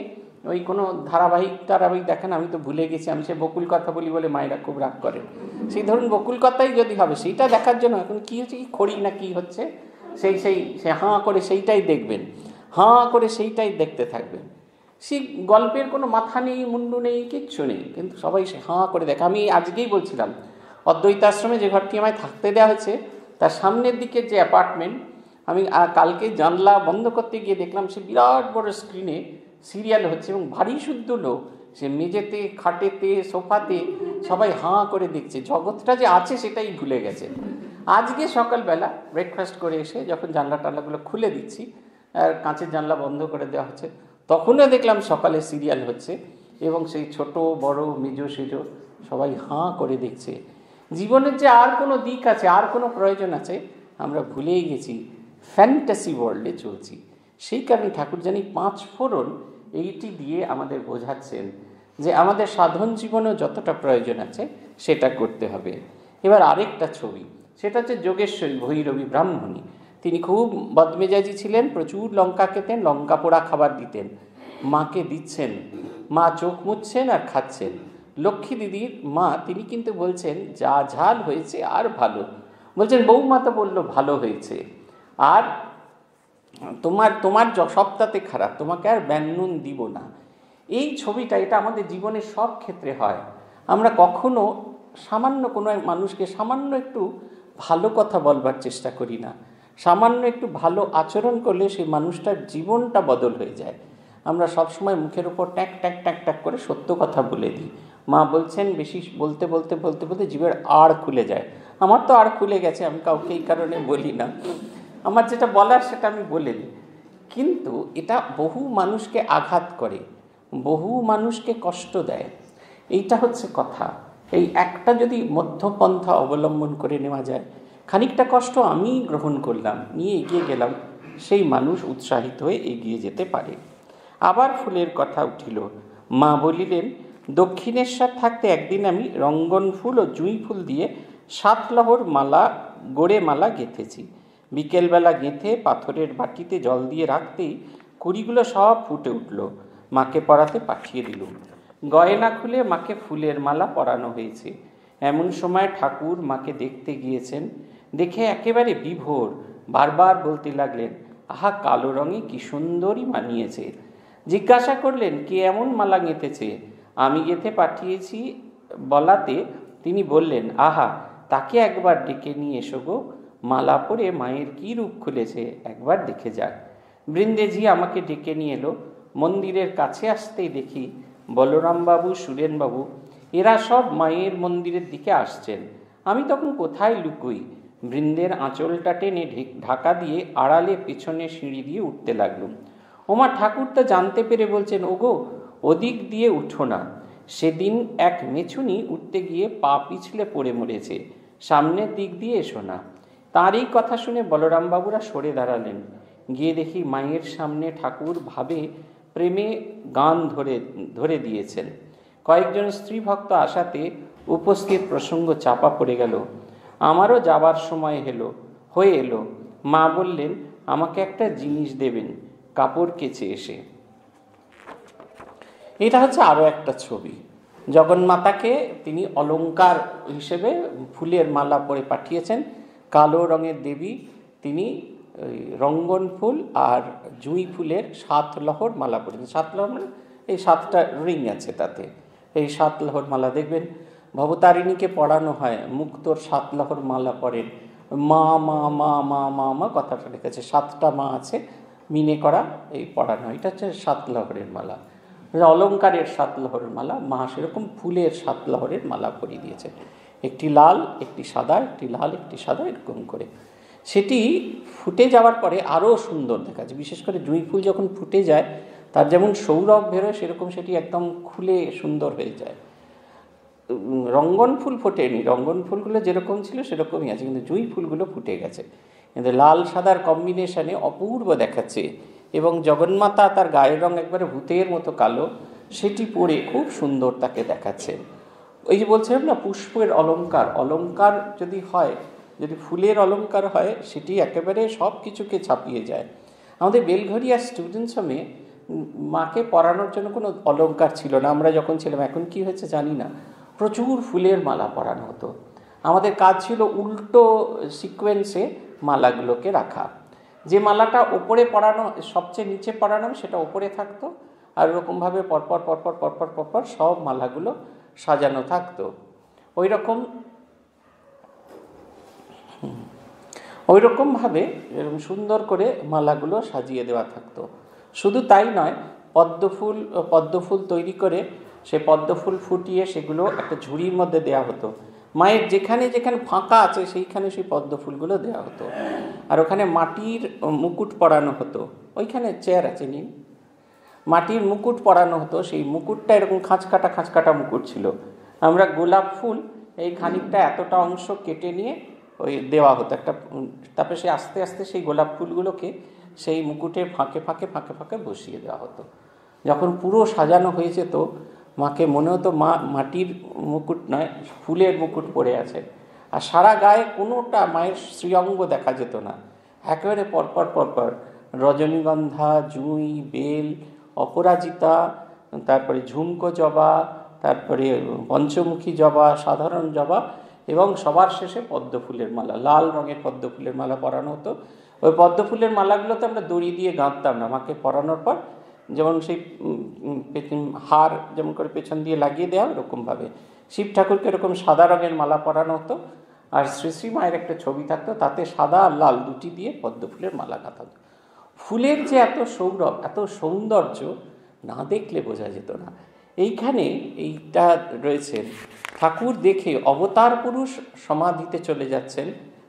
ওই কোনো ধারাবাহিক ধারাবাহিক দেখেন, আমি তো ভুলে গেছি, আমি সে বকুল কথা বলি বলে মায়েরা খুব রাগ করেন। সেই ধরুন বকুল কথাই যদি হবে, সেইটা দেখার জন্য এখন কী হচ্ছে, কি খড়ি না কি হচ্ছে, সেই সেই, সে হাঁ করে সেইটাই দেখবেন। হাঁ করে সেইটাই দেখতে থাকবেন। সেই গল্পের কোনো মাথা নেই, মুন্ডু নেই, কিচ্ছু নেই, কিন্তু সবাই সে হাঁ করে দেখে। আমি আজকেই বলছিলাম, অদ্বৈতাশ্রমে যে ঘরটি আমায় থাকতে দেওয়া হয়েছে তার সামনের দিকে যে অ্যাপার্টমেন্ট, আমি কালকে জানলা বন্ধ করতে গিয়ে দেখলাম সে বিরাট বড় স্ক্রিনে সিরিয়াল হচ্ছে এবং ভারী শুদ্ধ লোক। সে মেঝেতে, খাটেতে, সোফাতে সবাই হাঁ করে দেখছে। জগৎটা যে আছে সেটাই ভুলে গেছে। আজকে সকালবেলা ব্রেকফাস্ট করে এসে যখন জানলা টানলাগুলো খুলে দিচ্ছি, আর কাঁচের জানলা বন্ধ করে দেওয়া হচ্ছে, তখনও দেখলাম সকালে সিরিয়াল হচ্ছে এবং সেই ছোট, বড়, মেজো, সেজো সবাই হাঁ করে দেখছে। জীবনের যে আর কোনো দিক আছে, আর কোনো প্রয়োজন আছে, আমরা ভুলেই গেছি। ফ্যান্টাসি ওয়ার্ল্ডে চলছি। সেই কারণে ঠাকুর জানি পাঁচ ফোরন এইটি দিয়ে আমাদের বোঝাচ্ছেন যে আমাদের সাধন জীবনেও যতটা প্রয়োজন আছে, সেটা করতে হবে। এবার আরেকটা ছবি। সেটা হচ্ছে যোগেশ্বরী, ভৈরবী ব্রাহ্মণী। তিনি খুব বদমেজাজি ছিলেন, প্রচুর লঙ্কা খেতেন, লঙ্কা পোড়া খাবার দিতেন। মাকে দিচ্ছেন, মা চোখ মুছছেন আর খাচ্ছেন। লক্ষ্মী দিদির মা, তিনি কিন্তু বলছেন, যা ঝাল হয়েছে আর ভালো। বলছেন, বৌমা তো বলল, ভালো হয়েছে। আর তোমার তোমার সপ্তাহতে খারাপ, তোমাকে আর ব্যান্নুন দিব না। এই ছবিটা, এটা আমাদের জীবনের সব ক্ষেত্রে হয়। আমরা কখনো সামান্য কোনো এক মানুষকে সামান্য একটু ভালো কথা বলবার চেষ্টা করি না। সামান্য একটু ভালো আচরণ করলে সেই মানুষটার জীবনটা বদল হয়ে যায়। আমরা সবসময় মুখের উপর ট্যাক ট্যাক ট্যাক ট্যাক করে সত্য কথা বলে দিই। মা বলছেন, বেশি বলতে বলতে বলতে বলতে জীবের আড় খুলে যায়। আমার তো আড় খুলে গেছে, আমি কাউকে এই কারণে বলি না। আমার যেটা বলার সেটা আমি বলে দিই। কিন্তু এটা বহু মানুষকে আঘাত করে, বহু মানুষকে কষ্ট দেয়। এইটা হচ্ছে কথা। এই একটা যদি মধ্যপন্থা অবলম্বন করে নেওয়া যায়, খানিকটা কষ্ট আমি গ্রহণ করলাম, নিয়ে এগিয়ে গেলাম, সেই মানুষ উৎসাহিত হয়ে এগিয়ে যেতে পারে। আবার ফুলের কথা উঠিল। মা বলিলেন দক্ষিণেশ্বর থাকতে একদিন আমি রঙ্গন ফুল ও জুঁই ফুল দিয়ে সাত লহর মালা, গড়ে মালা গেঁথেছি। বিকেলবেলা গেঁথে পাথরের বাটিতে জল দিয়ে রাখতেই কুড়িগুলো সব ফুটে উঠল। মাকে পড়াতে পাঠিয়ে দিলুম। গয়না খুলে মাকে ফুলের মালা পরানো হয়েছে। এমন সময় ঠাকুর মাকে দেখতে গিয়েছেন। দেখে একেবারে বিভোর। বারবার বলতে লাগলেন, আহা, কালো রঙে কি সুন্দরই মানিয়েছে। জিজ্ঞাসা করলেন, কে এমন মালা গেঁথেছে? আমি গেঁথে পাঠিয়েছি বলাতে তিনি বললেন, আহা, তাকে একবার ডেকে নিয়ে এসো গো। মালা পরে মায়ের কি রূপ খুলেছে, একবার দেখে যাক। বৃন্দেজি আমাকে ডেকে নিয়ে এলো। মন্দিরের কাছে আসতেই দেখি বলরামবাবু, সুরেনবাবু, এরা সব মায়ের মন্দিরের দিকে আসছেন। আমি তখন কোথায় লুকুই? বৃন্দের আঁচলটা টেনে ঢাকা দিয়ে আড়ালে পেছনে সিঁড়ি দিয়ে উঠতে লাগলুম। ওমা ঠাকুর তা জানতে পেরে বলছেন, ওগো ওদিক দিয়ে উঠো না। সেদিন এক মেছুনি উঠতে গিয়ে পা পিছলে পড়ে মরেছে। সামনের দিক দিয়ে এসো না। তার এই কথা শুনে বলরামবাবুরা সরে দাঁড়ালেন। গিয়ে দেখি মায়ের সামনে ঠাকুর ভাবে প্রেমে গান ধরে ধরে দিয়েছেন। কয়েকজন স্ত্রী ভক্ত আসাতে উপস্থিত প্রসঙ্গ চাপা পড়ে গেল। আমারও যাবার সময় হেলো হয়ে এলো। মা বললেন, আমাকে একটা জিনিস দেবেন। কাপড় কেচে এসে। এটা হচ্ছে আরও একটা ছবি। জগন্মাতাকে তিনি অলঙ্কার হিসেবে ফুলের মালা পরে পাঠিয়েছেন। কালো রঙের দেবী তিনি রঙ্গন ফুল আর জুঁই ফুলের সাত লহর মালা পরেছেন সাত লহর মানে এই সাতটা রিং আছে তাতে। এই সাত লহর মালা দেখবেন, ভবতারিণীকে পড়ানো হয়, মুক্তর সাত লহর মালা পরেন। মা মা মা মা মা মা কথাটা লিখেছে সাতটা মা আছে, মিনে করা এই পড়ানো এটা হচ্ছে সাত লহরের মালা। অলঙ্কারের সাত লহরের মালা, মা সেরকম ফুলের সাত লহরের মালা পরিয়ে দিয়েছে। একটি লাল, একটি সাদা, একটি লাল, একটি সাদা, এরকম করে। সেটি ফুটে যাওয়ার পরে আরও সুন্দর দেখা যায় বিশেষ করে জুঁই ফুল যখন ফুটে যায়, তার যেমন সৌরভ বেরোয়, সেরকম সেটি একদম খুলে সুন্দর হয়ে যায়। রঙ্গন ফুল ফোটেনি। রঙ্গন ফুলগুলো যেরকম ছিল, সেরকমই আছে। কিন্তু জুঁই ফুলগুলো ফুটে গেছে। কিন্তু লাল, সাদার কম্বিনেশনে অপূর্ব দেখাচ্ছে এবং জগন্মাতা তার গায়ের রং একবারে ভূতের মতো কালো, সেটি পরে খুব সুন্দর তাকে দেখাচ্ছে। ওই যে বলছিলাম না, পুষ্পের অলঙ্কার অলঙ্কার যদি হয়, যদি ফুলের অলঙ্কার হয়, সেটি একেবারে সব কিছুকে ছাপিয়ে যায়। আমাদের বেলঘরিয়া স্টুডেন্টস হোমে মাকে পরানোর জন্য কোনো অলঙ্কার ছিল না। আমরা যখন ছিলাম, এখন কি হয়েছে জানি না। প্রচুর ফুলের মালা পরানো হতো। আমাদের কাজ ছিল উল্টো সিকোয়েন্সে মালাগুলোকে রাখা। যে মালাটা ওপরে পরানো, সবচেয়ে নিচে পরানো, সেটা ওপরে থাকতো। আর ওরকমভাবে পরপর পরপর পরপর পরপর সব মালাগুলো সাজানো থাকতো। ওই রকম ওই রকমভাবে এরকম সুন্দর করে মালাগুলো সাজিয়ে দেওয়া থাকতো। শুধু তাই নয় পদ্মফুল পদ্মফুল তৈরি করে সে পদ্মফুল ফুটিয়ে সেগুলো একটা ঝুড়ির মধ্যে দেয়া হতো। মায়ের যেখানে যেখানে ফাঁকা আছে, সেইখানে সেই পদ্ম ফুলগুলো দেওয়া হতো। আর ওখানে মাটির মুকুট পরানো হতো। ওইখানে চেয়ার আছে নিন মাটির মুকুট পরানো হতো। সেই মুকুটটা এরকম খাঁচ খাঁচকাটা খাঁচকাটা মুকুট ছিল। আমরা গোলাপ ফুল, এই খানিকটা এতটা অংশ কেটে নিয়ে ওই দেওয়া হতো। একটা, তারপরে সে আস্তে আস্তে সেই গোলাপ ফুলগুলোকে সেই মুকুটের ফাঁকে ফাঁকে ফাঁকে ফাঁকে বসিয়ে দেওয়া হতো। যখন পুরো সাজানো হয়েছে তো মাকে মনে হতো মা মাটির মুকুট নয়, ফুলের মুকুট পরে আছে। আর সারা গায়ে কোনোটা মায়ের শ্রীঅঙ্গ দেখা যেত না। একেবারে পরপর পরপর রজনীগন্ধা, জুঁই, বেল, অপরাজিতা, তারপরে ঝুমকো জবা, তারপরে পঞ্চমুখী জবা, সাধারণ জবা এবং সবার শেষে পদ্ম ফুলের মালা। লাল রঙের পদ্ম ফুলের মালা পরানো হতো। ওই পদ্ম ফুলের মালাগুলোতে আমরা দড়ি দিয়ে গাঁথতাম না। মাকে পরানোর পর যেমন সেই হার যেমন করে পেছন দিয়ে লাগিয়ে দেওয়া ওরকমভাবে। শিব ঠাকুরকে এরকম সাদা রঙের মালা পরানো হতো। আর শ্রী শ্রী মায়ের একটা ছবি থাকতো, তাতে সাদা আর লাল দুটি দিয়ে পদ্ম ফুলের মালা গাঁথা হতো। ফুলের যে এত সৌরভ, এত সৌন্দর্য, না দেখলে বোঝা যেত না। এইখানে এইটা রয়েছে। ঠাকুর দেখে অবতার পুরুষ সমাধিতে চলে যাচ্ছেন,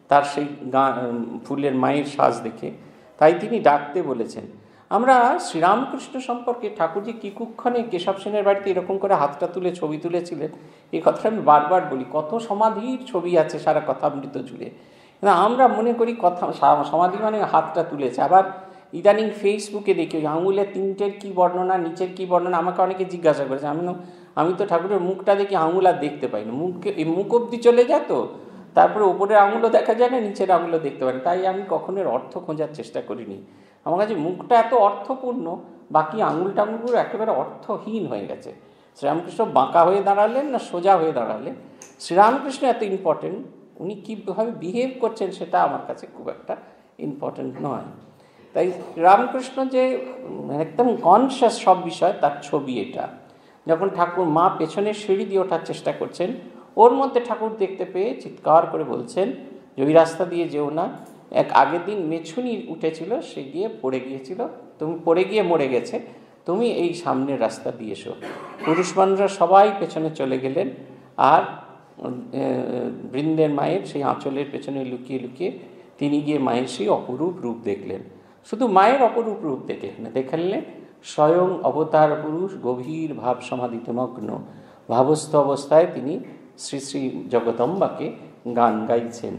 তার সেই গা ফুলের মায়ের সাজ দেখে। তাই তিনি ডাকতে বলেছেন আমরা শ্রীরামকৃষ্ণ সম্পর্কে ঠাকুরজি কিকুক্ষণে কেশব সেনের বাড়িতে এরকম করে হাতটা তুলে ছবি তুলেছিলেন? এই কথাটা আমি বারবার বলি, কত সমাধির ছবি আছে সারা কথামৃত জুড়ে। না, আমরা মনে করি কথা সমাধি মানে হাতটা তুলেছে। আবার ইদানিং ফেসবুকে দেখি, ওই আঙুলের তিনটের কী বর্ণনা, নিচের কী বর্ণনা, আমাকে অনেকে জিজ্ঞাসা করেছে। আমি আমি তো ঠাকুরের মুখটা দেখি আঙুল আর দেখতে পাই না। মুখকে এই মুখ অব্দি চলে যায় তো? তারপরে ওপরের আঙুলও দেখা যায় না, নিচের আঙুলও দেখতে পাই তাই আমি কখনোর অর্থ খোঁজার চেষ্টা করিনি। আমার কাছে মুখটা এত অর্থপূর্ণ, বাকি আঙুল টাঙুলগুলো একেবারে অর্থহীন হয়ে গেছে। শ্রীরামকৃষ্ণ বাঁকা হয়ে দাঁড়ালেন না সোজা হয়ে দাঁড়ালেন? শ্রীরামকৃষ্ণ এত ইম্পর্টেন্ট উনি কীভাবে বিহেভ করছেন সেটা আমার কাছে খুব একটা ইম্পর্টেন্ট নয়। তাই রামকৃষ্ণ যে, একদম কনসিয়াস সব বিষয়, তার ছবি এটা। যখন ঠাকুর মা পেছনের সিঁড়ি দিয়ে ওঠার চেষ্টা করছেন, ওর মধ্যে ঠাকুর দেখতে পেয়ে চিৎকার করে বলছেন যে ওই রাস্তা দিয়ে যেও না এক আগের দিন মেছুনি উঠেছিল, সে গিয়ে পড়ে গিয়েছিল। তুমি পড়ে গিয়ে মরে গেছে। তুমি এই সামনের রাস্তা দিয়ে এসো। পুরুষ মানুষরা সবাই পেছনে চলে গেলেন আর বৃন্দের মায়ের সেই আঁচলের পেছনে লুকিয়ে লুকিয়ে তিনি গিয়ে মায়ের সেই অপরূপ রূপ দেখলেন। শুধু মায়ের অপরূপ রূপ না, দেখলেন স্বয়ং অবতার পুরুষ, গভীর ভাব সমাধিত মগ্ন। ভাবস্থ অবস্থায় তিনি শ্রী শ্রী জগদম্বাকে গান গাইছেন।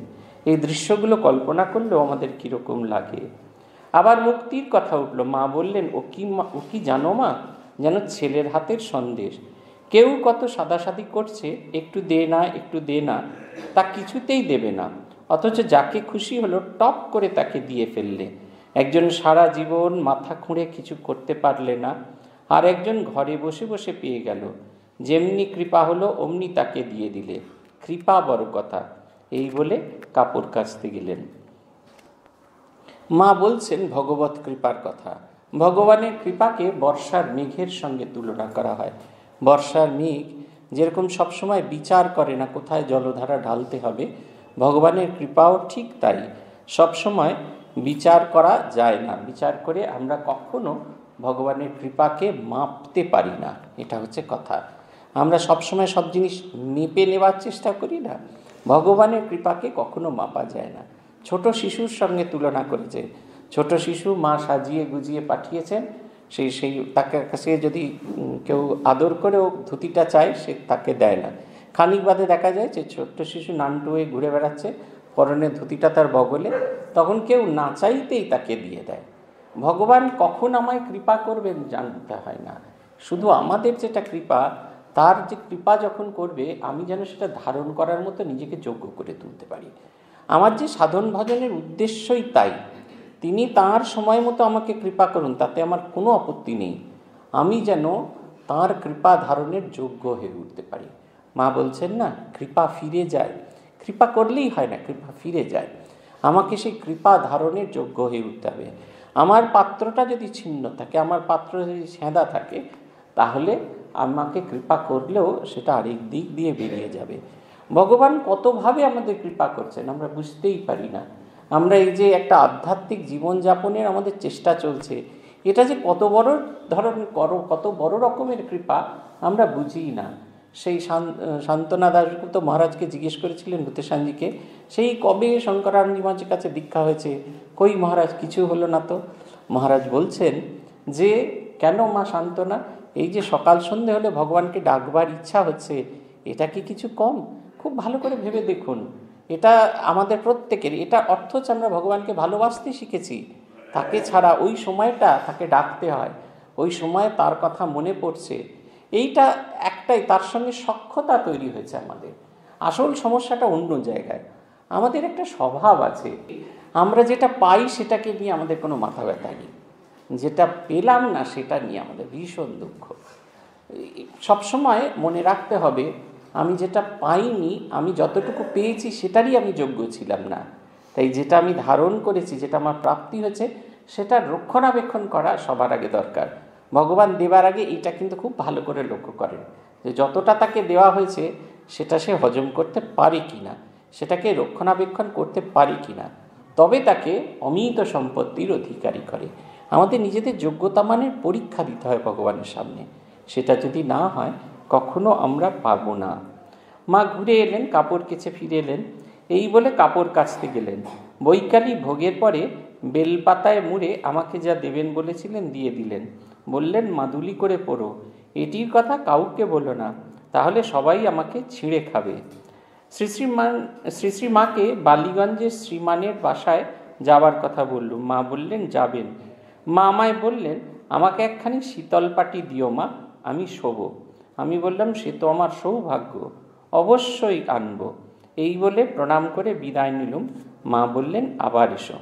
এই দৃশ্যগুলো কল্পনা করলেও আমাদের কীরকম লাগে। আবার মুক্তির কথা উঠল। মা বললেন, ও কি ও কি জানো মা? যেন ছেলের হাতের সন্দেশ। কেউ কত সাদাসাদি করছে, একটু দে না, একটু দে না, তা কিছুতেই দেবে না। অথচ যাকে খুশি হলো টপ করে তাকে দিয়ে ফেললে। একজন সারা জীবন মাথা খুঁড়ে কিছু করতে পারলে না। আর একজন ঘরে বসে বসে পেয়ে গেল। যেমনি কৃপা হলো, অমনি তাকে দিয়ে দিলে। কৃপা বড় কথা। এই বলে কাপড় কাচতে গেলেন। মা বলছেন, ভগবত কৃপার কথা। ভগবানের কৃপাকে বর্ষার মেঘের সঙ্গে তুলনা করা হয়। বর্ষার মেঘ যেরকম সবসময় বিচার করে না কোথায় জলধারা ঢালতে হবে, ভগবানের কৃপাও ঠিক তাই। সবসময় বিচার করা যায় না। বিচার করে আমরা কখনো ভগবানের কৃপাকে মাপতে পারি না। এটা হচ্ছে কথা। আমরা সবসময় সব জিনিস মেপে নেওয়ার চেষ্টা করি না। ভগবানের কৃপাকে কখনো মাপা যায় না। ছোট শিশুর সঙ্গে তুলনা করেছে। ছোট শিশু মা সাজিয়ে গুজিয়ে পাঠিয়েছেন। সেই সেই তাকে কাছে যদি কেউ আদর করেও ধুতিটা চায়, সে তাকে দেয় না। খানিক বাদে দেখা যায় যে ছোট্ট শিশু নানটু হয়ে ঘুরে বেড়াচ্ছে। পরনের ধুতিটা তার বগলে। তখন কেউ না চাইতেই তাকে দিয়ে দেয়। ভগবান কখন আমায় কৃপা করবেন জানতে হয় না। শুধু আমাদের যেটা কৃপা তার যে কৃপা যখন করবে, আমি যেন সেটা ধারণ করার মতো নিজেকে যোগ্য করে তুলতে পারি। আমার যে সাধন ভজনের উদ্দেশ্যই তাই। তিনি তার সময় মতো আমাকে কৃপা করুন, তাতে আমার কোনো আপত্তি নেই। আমি যেন তার কৃপা ধারণের যোগ্য হয়ে উঠতে পারি। মা বলছেন, না, কৃপা ফিরে যায়। কৃপা করলেই হয় না, কৃপা ফিরে যায়। আমাকে সেই কৃপা ধারণের যোগ্য হয়ে উঠতে হবে। আমার পাত্রটা যদি ছিন্ন থাকে, আমার পাত্র যদি ছেঁদা থাকে, তাহলে আমাকে কৃপা করলেও সেটা আরেক দিক দিয়ে বেরিয়ে যাবে। ভগবান কতভাবে আমাদের কৃপা করছেন আমরা বুঝতেই পারি না। আমরা এই যে একটা আধ্যাত্মিক জীবনযাপনের আমাদের চেষ্টা চলছে, এটা যে কত বড় ধরনের কত বড় রকমের কৃপা আমরা বুঝি না। সেই শান্তনা দাসগুপ্ত মহারাজকে জিজ্ঞেস করেছিলেন ভূতেশানজিকে সেই কবে শঙ্করানন্দ মহারাজের কাছে দীক্ষা হয়েছে? কই মহারাজ, কিছু হলো না তো? মহারাজ বলছেন যে, কেন মা শান্তনা এই যে সকাল সন্ধে হলে ভগবানকে ডাকবার ইচ্ছা হচ্ছে, এটা কি কিছু কম? খুব ভালো করে ভেবে দেখুন। এটা আমাদের প্রত্যেকের, এটা অর্থ হচ্ছে আমরা ভগবানকে ভালোবাসতে শিখেছি। তাকে ছাড়া ওই সময়টা তাকে ডাকতে হয়, ওই সময় তার কথা মনে পড়ছে। এইটা একটাই, তার সঙ্গে সক্ষতা তৈরি হয়েছে আমাদের। আসল সমস্যাটা অন্য জায়গায়। আমাদের একটা স্বভাব আছে। আমরা যেটা পাই সেটাকে নিয়ে আমাদের কোনো মাথা ব্যথা নেই। যেটা পেলাম না, সেটা নিয়ে আমাদের ভীষণ দুঃখ। সবসময় মনে রাখতে হবে, আমি যেটা পাইনি, আমি যতটুকু পেয়েছি, সেটারই আমি যোগ্য ছিলাম না। তাই যেটা আমি ধারণ করেছি, যেটা আমার প্রাপ্তি হয়েছে, সেটা রক্ষণাবেক্ষণ করা সবার আগে দরকার। ভগবান দেবার আগে এটা কিন্তু খুব ভালো করে লক্ষ্য করেন যে যতটা তাকে দেওয়া হয়েছে, সেটা সে হজম করতে পারে কি না সেটাকে রক্ষণাবেক্ষণ করতে পারে কি না তবে তাকে অমিত সম্পত্তির অধিকারী করে। আমাদের নিজেদের যোগ্যতা মানের পরীক্ষা দিতে হয় ভগবানের সামনে। সেটা যদি না হয়, কখনো আমরা পাবো না। মা ঘুরে এলেন, কাপড় কেচে ফিরে এলেন। এই বলে কাপড় কাচতে গেলেন। বৈকালী ভোগের পরে বেলপাতায় মুড়ে আমাকে যা দেবেন বলেছিলেন দিয়ে দিলেন। বললেন, মাদুলি করে পড়ো। এটির কথা কাউকে বলো না। তাহলে সবাই আমাকে ছিঁড়ে খাবে। শ্রী শ্রীমান, শ্রী শ্রী মাকে বালিগঞ্জের শ্রীমানের বাসায় যাবার কথা বললুম। মা বললেন, যাবেন। মা আমায় বললেন, আমাকে একখানি শীতল পাটি দিও মা, আমি শোব। আমি বললাম, সে তো আমার সৌভাগ্য, অবশ্যই আনব। এই বলে প্রণাম করে বিদায় নিলুম। মা বললেন, আবার এসো।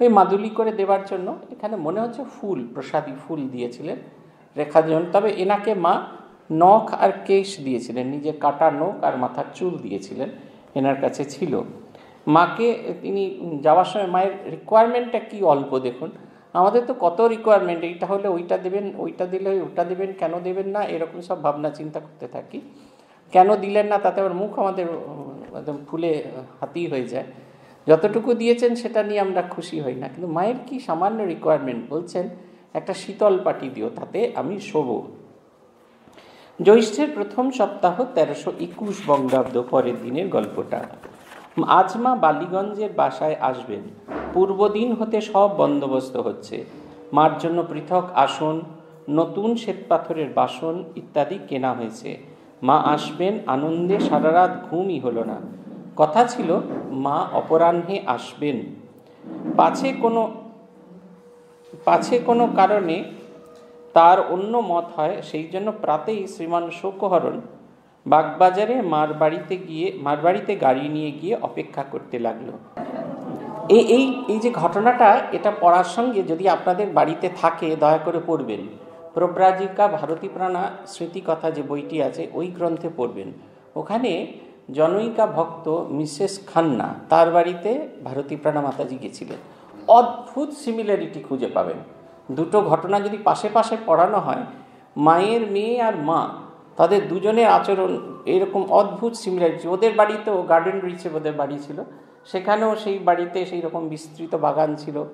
ওই মাদুলি করে দেবার জন্য এখানে মনে হচ্ছে ফুল, প্রসাদী ফুল দিয়েছিলেন রেখার জন্য তবে এনাকে মা নখ আর কেশ দিয়েছিলেন, নিজে কাটা নখ আর মাথার চুল দিয়েছিলেন, এনার কাছে ছিল। মাকে তিনি যাওয়ার সময় মায়ের রিকোয়ারমেন্টটা কি অল্প দেখুন। আমাদের তো কত রিকোয়ারমেন্ট এইটা হলে ওইটা দেবেন, ওইটা দিলে ওইটা দেবেন, কেন দেবেন না, এরকম সব ভাবনা চিন্তা করতে থাকি। কেন দিলেন না, তাতে আবার মুখ আমাদের একদম ফুলে হাতি হয়ে যায়। যতটুকু দিয়েছেন সেটা নিয়ে আমরা খুশি হই না। কিন্তু মায়ের কি সামান্য রিকোয়ারমেন্ট বলছেন, একটা শীতল পাটি দিও, তাতে আমি শোব। জ্যৈষ্ঠের প্রথম সপ্তাহ তেরোশো একুশ বঙ্গাব্দ পরের দিনের গল্পটা। আজ মা বালিগঞ্জের বাসায় আসবেন। পূর্বদিন হতে সব বন্দোবস্ত হচ্ছে। মার জন্য পৃথক আসন, নতুন শ্বেতপাথরের বাসন ইত্যাদি কেনা হয়েছে। মা আসবেন, আনন্দে সারা রাত ঘুমই হলো না। কথা ছিল, মা অপরাহ্নে আসবেন। পাছে কোনো পাছে কোনো কারণে তার অন্য মত হয়, সেই জন্য প্রাতেই শ্রীমান শোকহরণ বাগবাজারে মার বাড়িতে গিয়ে, মার বাড়িতে গাড়ি নিয়ে গিয়ে অপেক্ষা করতে লাগল। এই এই এই যে ঘটনাটা, এটা পড়ার সঙ্গে যদি আপনাদের বাড়িতে থাকে, দয়া করে পড়বেন। প্রব্রাজিকা ভারতী প্রাণা স্মৃতিকথা যে বইটি আছে, ওই গ্রন্থে পড়বেন। ওখানে জনৈকা ভক্ত মিসেস খান্না, তার বাড়িতে ভারতী প্রাণা মাতাজি গেছিলেন। অদ্ভুত সিমিলারিটি খুঁজে পাবেন। দুটো ঘটনা যদি পাশে পাশে পড়ানো হয়, মায়ের মেয়ে আর মা তাদের দুজনের আচরণ এরকম অদ্ভুত সিমিলারিটি ওদের বাড়িতেও গার্ডেন রিচে ওদের বাড়ি ছিল। সেখানেও সেই বাড়িতে সেই রকম বিস্তৃত বাগান ছিল।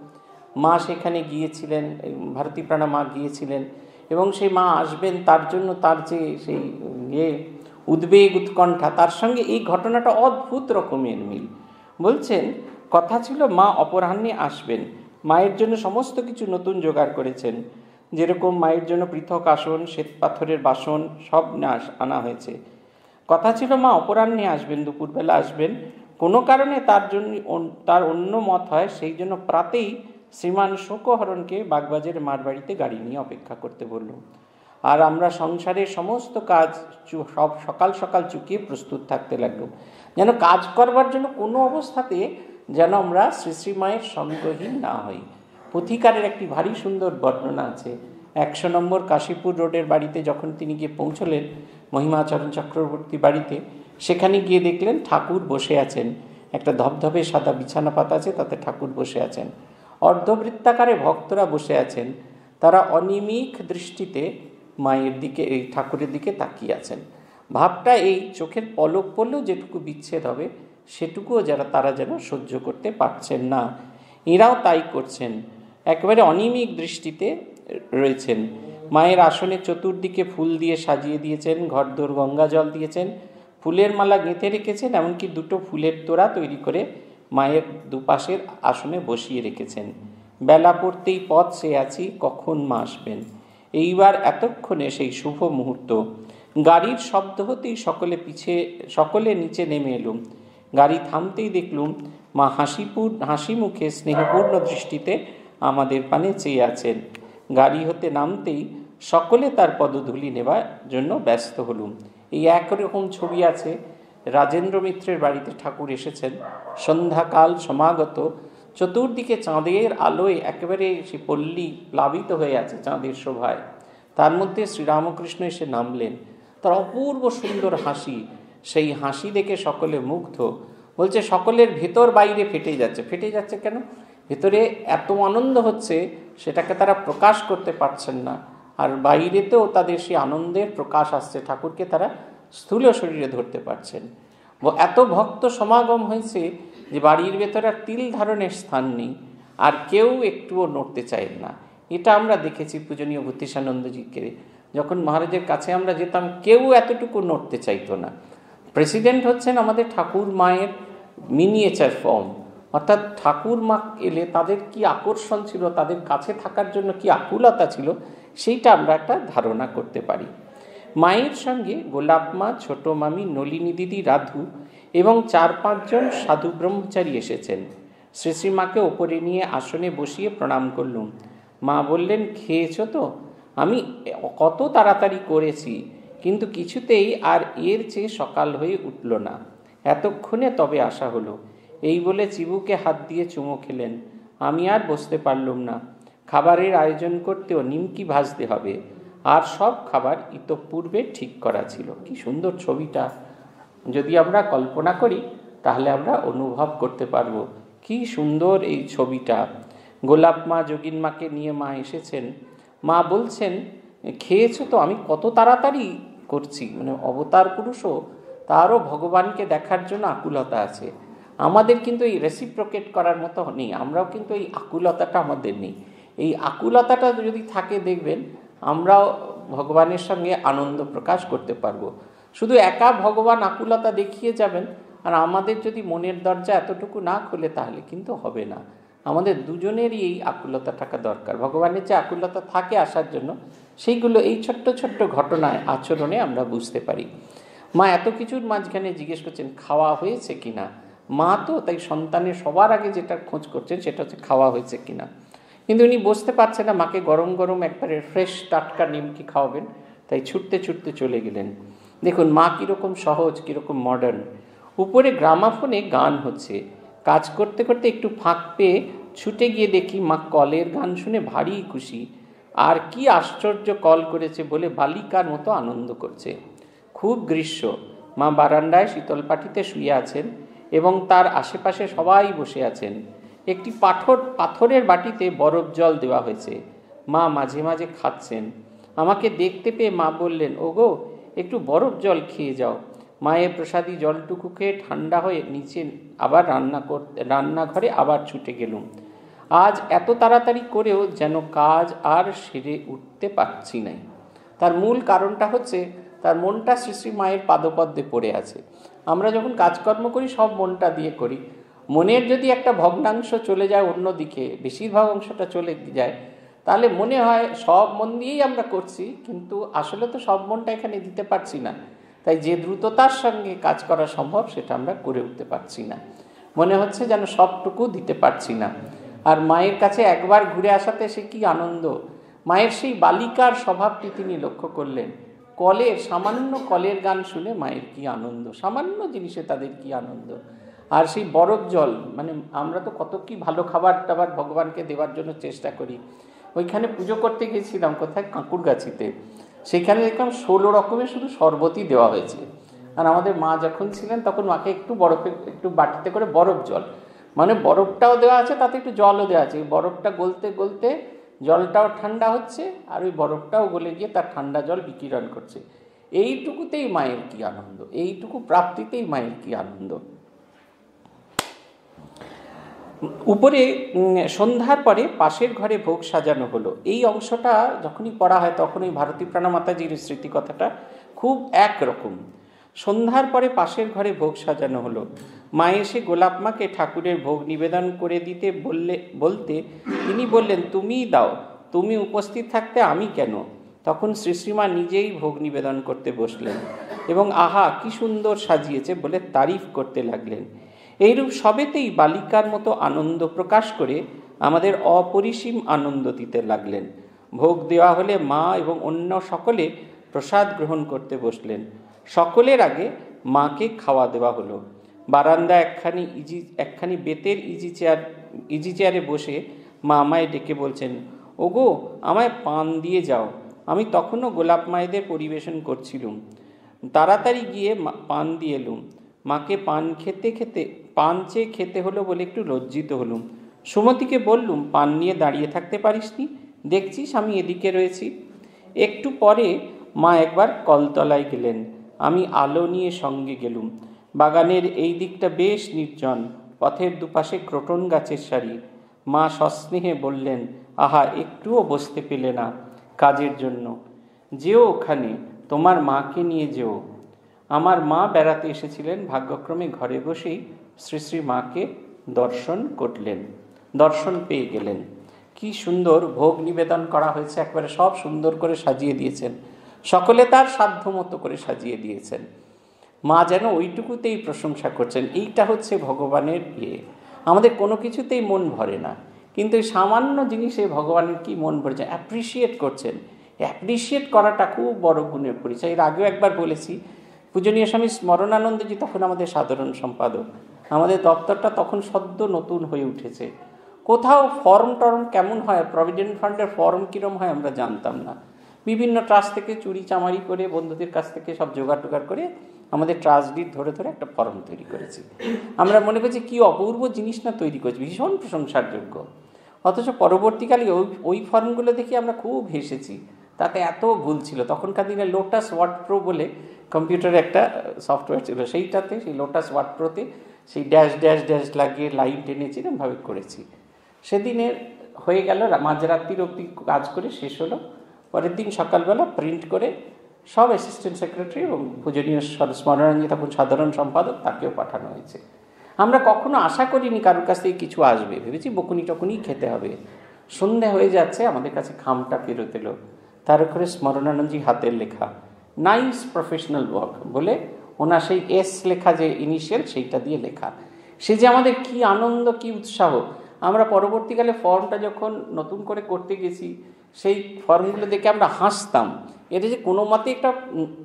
মা সেখানে গিয়েছিলেন, ভারতী প্রাণা মা গিয়েছিলেন এবং সেই মা আসবেন তার জন্য তার যে সেই ইয়ে উদ্বেগ, উৎকণ্ঠা, তার সঙ্গে এই ঘটনাটা অদ্ভুত রকমের মিল। বলছেন, কথা ছিল মা অপরাহ্নে আসবেন। মায়ের জন্য সমস্ত কিছু নতুন জোগাড় করেছেন। যেরকম মায়ের জন্য পৃথক আসন, শ্বেত পাথরের বাসন, সব আনা হয়েছে। কথা ছিল, মা অপরাহ্নে আসবেন, দুপুরবেলা আসবেন। কোনো কারণে তার জন্য তার অন্য মত হয়, সেই জন্য প্রাতেই শ্রীমান শোকহরণকে বাগবাজের মার বাড়িতে গাড়ি নিয়ে অপেক্ষা করতে বলল। আর আমরা সংসারের সমস্ত কাজ সব সকাল সকাল চুকিয়ে প্রস্তুত থাকতে লাগল। যেন কাজ করবার জন্য কোনো অবস্থাতে যেন আমরা শ্রী শ্রীমায়ের সঙ্গহীন না হই। পথিকারের একটি ভারী সুন্দর বর্ণনা আছে। একশো নম্বর কাশীপুর রোডের বাড়িতে যখন তিনি গিয়ে পৌঁছলেন, মহিমাচরণ চক্রবর্তী বাড়িতে, সেখানে গিয়ে দেখলেন ঠাকুর বসে আছেন। একটা ধবধবে সাদা বিছানা পাতা আছে, তাতে ঠাকুর বসে আছেন। অর্ধবৃত্তাকারে ভক্তরা বসে আছেন। তারা অনিমিক দৃষ্টিতে মায়ের দিকে, এই ঠাকুরের দিকে তাকিয়ে আছেন। ভাবটা এই, চোখের পলক পড়লেও যেটুকু বিচ্ছেদ হবে, সেটুকুও যারা, তারা যেন সহ্য করতে পারছেন না। এরাও তাই করছেন। একেবারে অনিমিক দৃষ্টিতে রয়েছেন। মায়ের আসনে চতুর্দিকে ফুল দিয়ে সাজিয়ে দিয়েছেন ঘরদোর গঙ্গা জল দিয়েছেন, ফুলের মালা গেঁথে রেখেছেন, এমনকি দুটো ফুলের তোড়া তৈরি করে মায়ের দুপাশের আসনে বসিয়ে রেখেছেন। বেলা পড়তেই পথ সে আছি, কখন মা আসবেন? এইবার এতক্ষণে সেই শুভ মুহূর্ত। গাড়ির শব্দ হতেই সকলে পিছে, সকলে নিচে নেমে এলুম। গাড়ি থামতেই দেখলুম মা হাসিপুর হাসি মুখে স্নেহপূর্ণ দৃষ্টিতে আমাদের পানে চেয়ে আছেন। গাড়ি হতে নামতেই সকলে তার পদধূলি নেবার জন্য ব্যস্ত হলুম। এই একরকম ছবি আছে। রাজেন্দ্র মিত্রের বাড়িতে ঠাকুর এসেছেন। সন্ধ্যাকাল সমাগত। চতুর্দিকে চাঁদের আলোয় একেবারে সে পল্লী প্লাবিত হয়ে আছে চাঁদের শোভায়। তার মধ্যে শ্রীরামকৃষ্ণ এসে নামলেন। তার অপূর্ব সুন্দর হাসি। সেই হাসি দেখে সকলে মুগ্ধ। বলছে, সকলের ভেতর বাইরে ফেটে যাচ্ছে। ফেটে যাচ্ছে কেন? ভেতরে এত আনন্দ হচ্ছে, সেটাকে তারা প্রকাশ করতে পারছেন না। আর বাইরেতেও তাদের সেই আনন্দের প্রকাশ আসছে, ঠাকুরকে তারা স্থূল শরীরে ধরতে পারছেন। এত ভক্ত সমাগম হয়েছে যে বাড়ির ভেতরে আর তিল ধারণের স্থান নেই, আর কেউ একটুও নড়তে চায় না। এটা আমরা দেখেছি পূজনীয় ভূতিষানন্দজিকে যখন মহারাজের কাছে আমরা যেতাম, কেউ এতটুকু নড়তে চাইতো না। প্রেসিডেন্ট হচ্ছেন আমাদের ঠাকুর মায়ের মিনিয়েচার ফর্ম অর্থাৎ ঠাকুর মা এলে তাদের কি আকর্ষণ ছিল, তাদের কাছে থাকার জন্য কি আকুলতা ছিল, সেইটা আমরা একটা ধারণা করতে পারি। মায়ের সঙ্গে গোলাপ মা, ছোট মামি, নলিনী দিদি, রাধু এবং চার পাঁচজন সাধু ব্রহ্মচারী এসেছেন। শ্রী শ্রীমাকে ওপরে নিয়ে আসনে বসিয়ে প্রণাম করলুম। মা বললেন, খেয়েছ তো? আমি কত তাড়াতাড়ি করেছি, কিন্তু কিছুতেই আর এর চেয়ে সকাল হয়ে উঠল না। এতক্ষণে তবে আসা হলো। এই বলে চিবুকে হাত দিয়ে চুমো খেলেন। আমি আর বসতে পারলুম না। খাবারের আয়োজন করতেও নিমকি ভাজতে হবে। আর সব খাবার ইতপূর্বে ঠিক করা ছিল। কি সুন্দর ছবিটা। যদি আমরা কল্পনা করি, তাহলে আমরা অনুভব করতে পারব। কি সুন্দর এই ছবিটা। গোলাপ মা যোগিন মাকে নিয়ে মা এসেছেন। মা বলছেন, খেয়েছো তো? আমি কত তাড়াতাড়ি করছি। মানে অবতার পুরুষও, তারও ভগবানকে দেখার জন্য আকুলতা আছে। আমাদের কিন্তু এই রেসিপ্রোকেট করার মতো নেই, আমরাও কিন্তু এই আকুলতাটা আমাদের নেই। এই আকুলতাটা যদি থাকে দেখবেন, আমরাও ভগবানের সঙ্গে আনন্দ প্রকাশ করতে পারব। শুধু একা ভগবান আকুলতা দেখিয়ে যাবেন, আর আমাদের যদি মনের দরজা এতটুকু না খোলে তাহলে কিন্তু হবে না। আমাদের দুজনেরই এই আকুলতা থাকা দরকার। ভগবানের যে আকুলতা থাকে আসার জন্য, সেইগুলো, এই ছোট্ট ছোট্ট ঘটনায়, আচরণে আমরা বুঝতে পারি। মা এত কিছুর মাঝখানে জিজ্ঞেস করছেন, খাওয়া হয়েছে কিনা? মা তো, তাই সন্তানের সবার আগে যেটা খোঁজ করছেন সেটা হচ্ছে খাওয়া হয়েছে কিনা। কিন্তু উনি বসতে পারছেন না, মাকে গরম গরম একবারে ফ্রেশ টাটকা নিমকি খাওয়াবেন, তাই ছুটতে ছুটতে চলে গেলেন। দেখুন, মা কীরকম সহজ, কীরকম মডার্ন উপরে গ্রামাফোনে গান হচ্ছে। কাজ করতে করতে একটু ফাঁক পেয়ে ছুটে গিয়ে দেখি মা কলের গান শুনে ভারী খুশি। আর কি আশ্চর্য কল করেছে বলে বালিকার মতো আনন্দ করছে। খুব গ্রীষ্ম। মা বারান্দায় শীতল পাটিতে শুয়ে আছেন। এবং তার আশেপাশে সবাই বসে আছেন। একটি পাথর পাথরের বাটিতে বরফ জল দেওয়া হয়েছে। মা মাঝে মাঝে খাচ্ছেন। আমাকে দেখতে পেয়ে মা বললেন, ওগো, একটু বরফ জল খেয়ে যাও। মায়ের প্রসাদী জলটুকু খেয়ে ঠান্ডা হয়ে নিচে আবার রান্না করতে রান্নাঘরে আবার ছুটে গেলুম। আজ এত তাড়াতাড়ি করেও যেন কাজ আর সেরে উঠতে পারছি নাই। তার মূল কারণটা হচ্ছে, তার মনটা শ্রী শ্রী মায়ের পাদপদ্মে পড়ে আছে। আমরা যখন কাজকর্ম করি, সব মনটা দিয়ে করি। মনের যদি একটা ভগ্নাংশ চলে যায় অন্যদিকে বেশিরভাগ অংশটা চলে যায়, তাহলে মনে হয় সব মন দিয়েই আমরা করছি, কিন্তু আসলে তো সব মনটা এখানে দিতে পারছি না। তাই যে দ্রুততার সঙ্গে কাজ করা সম্ভব, সেটা আমরা করে উঠতে পারছি না। মনে হচ্ছে যেন সবটুকু দিতে পারছি না। আর মায়ের কাছে একবার ঘুরে আসাতে সে কি আনন্দ! মায়ের সেই বালিকার স্বভাবটি তিনি লক্ষ্য করলেন। কলের, সামান্য কলের গান শুনে মায়ের কি আনন্দ, সামান্য জিনিসে তাদের কি আনন্দ। আর সেই বরফ জল মানে আমরা তো কত কি ভালো খাবার টাবার ভগবানকে দেওয়ার জন্য চেষ্টা করি। ওইখানে পুজো করতে গেছিলাম কোথায়? কাঁকুর গাছিতে। সেখানে দেখলাম ষোলো রকমের শুধু শরবতই দেওয়া হয়েছে। আর আমাদের মা যখন ছিলেন তখন মাকে একটু বরফে, একটু বাটিতে করে বরফ জল। মানে বরফটাও দেওয়া আছে, তাতে একটু জলও দেওয়া আছে। বরফটা গলতে গলতে জলটাও ঠান্ডা হচ্ছে আর ওই বরফটাও গলে গিয়ে তার ঠান্ডা জল বিকিরণ করছে। এইটুকুতেই মায়ের কি আনন্দ, এইটুকু প্রাপ্তিতেই মায়ের কি আনন্দ। উপরে সন্ধ্যার পরে পাশের ঘরে ভোগ সাজানো হলো। এই অংশটা যখনই পড়া হয় তখন ওই ভারতী প্রাণমাতাজির স্মৃতি কথাটা খুব একরকম। সন্ধ্যার পরে পাশের ঘরে ভোগ সাজানো হলো। মা এসে গোলাপ মাকে ঠাকুরের ভোগ নিবেদন করে দিতে বললে, বলতে তিনি বললেন, তুমিই দাও, তুমি উপস্থিত থাকতে আমি কেন? তখন শ্রীশ্রীমা নিজেই ভোগ নিবেদন করতে বসলেন এবং আহা, কি সুন্দর সাজিয়েছে বলে তারিফ করতে লাগলেন। এইরূপ সবেতেই বালিকার মতো আনন্দ প্রকাশ করে আমাদের অপরিসীম আনন্দ দিতে লাগলেন। ভোগ দেওয়া হলে মা এবং অন্য সকলে প্রসাদ গ্রহণ করতে বসলেন। সকলের আগে মাকে খাওয়া দেওয়া হলো। বারান্দা একখানি ইজি, একখানি বেতের ইজি চেয়ার, ইজি চেয়ারে বসে মা আমায় ডেকে বলছেন, ওগো, আমায় পান দিয়ে যাও। আমি তখনও গোলাপ মায়েদের পরিবেশন করছিলুম। তাড়াতাড়ি গিয়ে পান দিয়ে এলুম। মাকে পান খেতে খেতে, পান চেয়ে খেতে হলো বলে একটু লজ্জিত হলুম। সুমতিকে বললুম, পান নিয়ে দাঁড়িয়ে থাকতে পারিসনি? দেখছিস আমি এদিকে রয়েছি? একটু পরে মা একবার কলতলায় গেলেন। আমি আলো নিয়ে সঙ্গে গেলুম। বাগানের এই দিকটা বেশ নির্জন, পথের দুপাশে ক্রোটন গাছের সারি। মা সস্নেহে বললেন, আহা, একটুও বসতে পেলে না কাজের জন্য। যেও ওখানে, তোমার মাকে নিয়ে যেও। আমার মা বেড়াতে এসেছিলেন, ভাগ্যক্রমে ঘরে বসেই শ্রী শ্রী মাকে দর্শন করলেন, দর্শন পেয়ে গেলেন। কি সুন্দর ভোগ নিবেদন করা হয়েছে, একবারে সব সুন্দর করে সাজিয়ে দিয়েছেন। সকলে তার সাধ্য মতো করে সাজিয়ে দিয়েছেন। মা যেন ওইটুকুতেই প্রশংসা করছেন, এইটা হচ্ছে ভগবানের ইয়ে। আমাদের কোনো কিছুতেই মন ভরে না, কিন্তু এই সামান্য জিনিসে ভগবানের কি মন ভরেছে অ্যাপ্রিসিয়েট করছেন। অ্যাপ্রিসিয়েট করাটা খুব বড় গুণের পরিচয়। এর আগেও একবার বলেছি, পূজনীয় স্বামী স্মরণানন্দজি তখন আমাদের সাধারণ সম্পাদক। আমাদের দপ্তরটা তখন সদ্য নতুন হয়ে উঠেছে। কোথাও ফর্ম টর্ম কেমন হয় প্রভিডেন্ট ফান্ডের ফর্ম কীরম হয় আমরা জানতাম না। বিভিন্ন ট্রাস্ট থেকে চুরি চামারি করে বন্ধুদের কাছ থেকে সব জোগাড় টোগাড় করে আমাদের ট্রাস্টডির ধরে ধরে একটা ফর্ম তৈরি করেছি। আমরা মনে করছি কি অপূর্ব জিনিস না তৈরি করছি, ভীষণ প্রশংসার যোগ্য অথচ পরবর্তীকালে ওই ওই ফর্মগুলো দেখে আমরা খুব হেসেছি। তাতে এত ভুল ছিল। তখনকার দিনে লোটাস ওয়ার্ড প্রো বলে কম্পিউটারে একটা সফটওয়্যার ছিল। সেইটাতে, সেই লোটাস ওয়ার্ড প্রোতে সেই ড্যাশ ড্যাশ ড্যাশ লাগিয়ে লাইন টেনেছি এরকমভাবে করেছি। সেদিনের হয়ে গেল, মাঝরাত্রির অবধি কাজ করে শেষ হলো। পরের দিন সকালবেলা প্রিন্ট করে সব অ্যাসিস্ট্যান্ট সেক্রেটারি এবং পূজনীয় স্মরণাঞ্জি তখন সাধারণ সম্পাদক তাকেও পাঠানো হয়েছে। আমরা কখনো আশা করিনি কারোর কাছ থেকে কিছু আসবে। ভেবেছি বকুনি টকুনি খেতে হবে। সন্ধে হয়ে যাচ্ছে, আমাদের কাছে খামটা ফেরত এলো। তার উপরে স্মরণানন্দজি হাতের লেখা নাইস প্রফেশনাল ওয়ার্ক বলে ওনার সেই এস লেখা যে ইনিশিয়াল সেইটা দিয়ে লেখা। সে যে আমাদের কি আনন্দ, কি উৎসাহ। আমরা পরবর্তীকালে ফর্মটা যখন নতুন করে করতে গেছি সেই ফর্মগুলো দেখে আমরা হাসতাম। এটা যে কোনো মতে একটা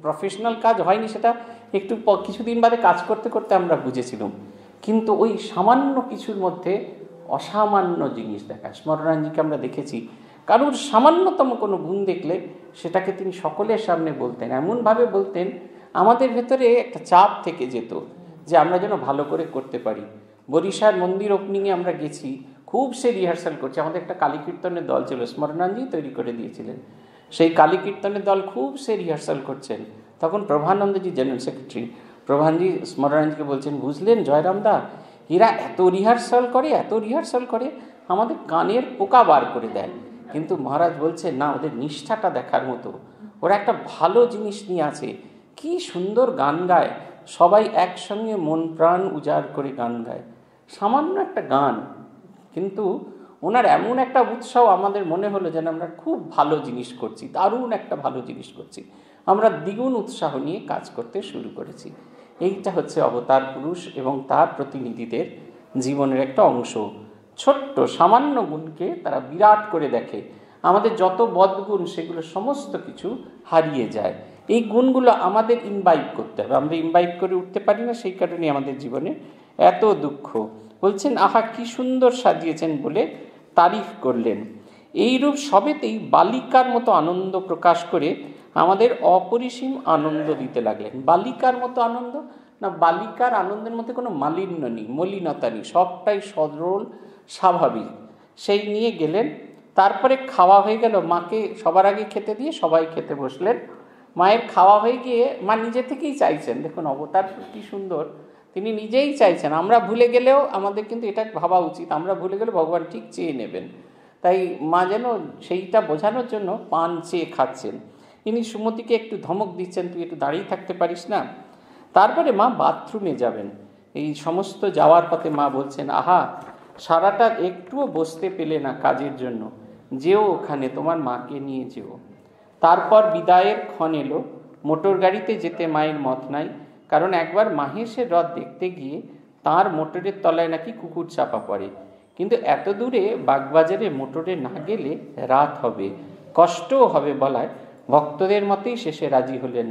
প্রফেশনাল কাজ হয়নি সেটা একটু কিছুদিন বাদে কাজ করতে করতে আমরা বুঝেছিলাম। কিন্তু ওই সামান্য কিছুর মধ্যে অসামান্য জিনিস দেখা, স্মরণাঞ্জিকে আমরা দেখেছি। কারুর সামান্যতম কোনো গুণ দেখলে সেটাকে তিনি সকলের সামনে বলতেন। এমনভাবে বলতেন, আমাদের ভেতরে একটা চাপ থেকে যেত যে আমরা যেন ভালো করে করতে পারি। বরিশার মন্দির ওপেনিংয়ে আমরা গেছি খুব সে রিহার্সাল করছে। আমাদের একটা কালী কীর্তনের দল ছিল, স্মরণাঞ্জি তৈরি করে দিয়েছিলেন। সেই কালী কীর্তনের দল খুব সে রিহার্সাল করছেন। তখন প্রভানন্দজি জেনারেল সেক্রেটারি প্রভানজি স্মরণাঞ্জিকে বলছেন, বুঝলেন জয়রামদা এরা এত রিহার্সাল করে, এত রিহার্সাল করে, আমাদের কানের পোকা বার করে দেয় কিন্তু মহারাজ বলছে, না, ওদের নিষ্ঠাটা দেখার মতো। ওরা একটা ভালো জিনিস নিয়ে আছে। কি সুন্দর গান গায়। সবাই একসঙ্গে মন প্রাণ উজাড় করে গান গায়। সামান্য একটা গান কিন্তু ওনার এমন একটা উৎসাহ আমাদের মনে হলো যেন আমরা খুব ভালো জিনিস করছি, দারুণ একটা ভালো জিনিস করছি। আমরা দ্বিগুণ উৎসাহ নিয়ে কাজ করতে শুরু করেছি। এইটা হচ্ছে অবতার পুরুষ এবং তার প্রতিনিধিদের জীবনের একটা অংশ। ছোট্ট, সামান্য গুণকে তারা বিরাট করে দেখে। আমাদের যত বদগুণ, সেগুলো সমস্ত কিছু হারিয়ে যায়। এই গুণগুলো আমাদের ইনভাইভ করতে হবে। আমরা ইনভাইভ করে উঠতে পারি না, সেই কারণে আমাদের জীবনে এত দুঃখ। বলছেন, আহা, কি সুন্দর সাজিয়েছেন বলে তারিফ করলেন। এইরূপ সবেতেই বালিকার মতো আনন্দ প্রকাশ করে আমাদের অপরিসীম আনন্দ দিতে লাগলেন। বালিকার মতো আনন্দ? না, বালিকার আনন্দের মধ্যে কোনো মালিন্য নেই, মলিনতা নেই, সবটাই সরল, স্বাভাবিক। সেই নিয়ে গেলেন, তারপরে খাওয়া হয়ে গেল, মাকে সবার আগে খেতে দিয়ে সবাই খেতে বসলেন। মায়ের খাওয়া হয়ে গিয়ে মা নিজে থেকেই চাইছেন, দেখুন, অবতার কি সুন্দর তিনি নিজেই চাইছেন, আমরা ভুলে গেলেও আমাদের কিন্তু এটা ভাবা উচিত, আমরা ভুলে গেলে ভগবান ঠিক চেয়ে নেবেন। তাই মা যেন সেইটা বোঝানোর জন্য পান চেয়ে খাচ্ছেন। ইনি সুমতিকে একটু ধমক দিচ্ছেন, তুই একটু দাঁড়িয়ে থাকতে পারিস না? তারপরে মা বাথরুমে যাবেন। এই সমস্ত যাওয়ার পথে মা বলছেন, আহা, সারাটা একটুও বসতে পেলে না কাজের জন্য। যেও ওখানে, তোমার মাকে নিয়ে যেও। তারপর বিদায়ের ক্ষণ এলো। মোটর গাড়িতে যেতে মায়ের মত নাই। কারণ একবার মাহেশের রথ দেখতে গিয়ে তার মোটরের তলায় নাকি কুকুর চাপা পড়ে। কিন্তু এত দূরে বাগবাজারে মোটরে না গেলে রাত হবে, কষ্টও হবে বলায় ভক্তদের মতেই শেষে রাজি হলেন।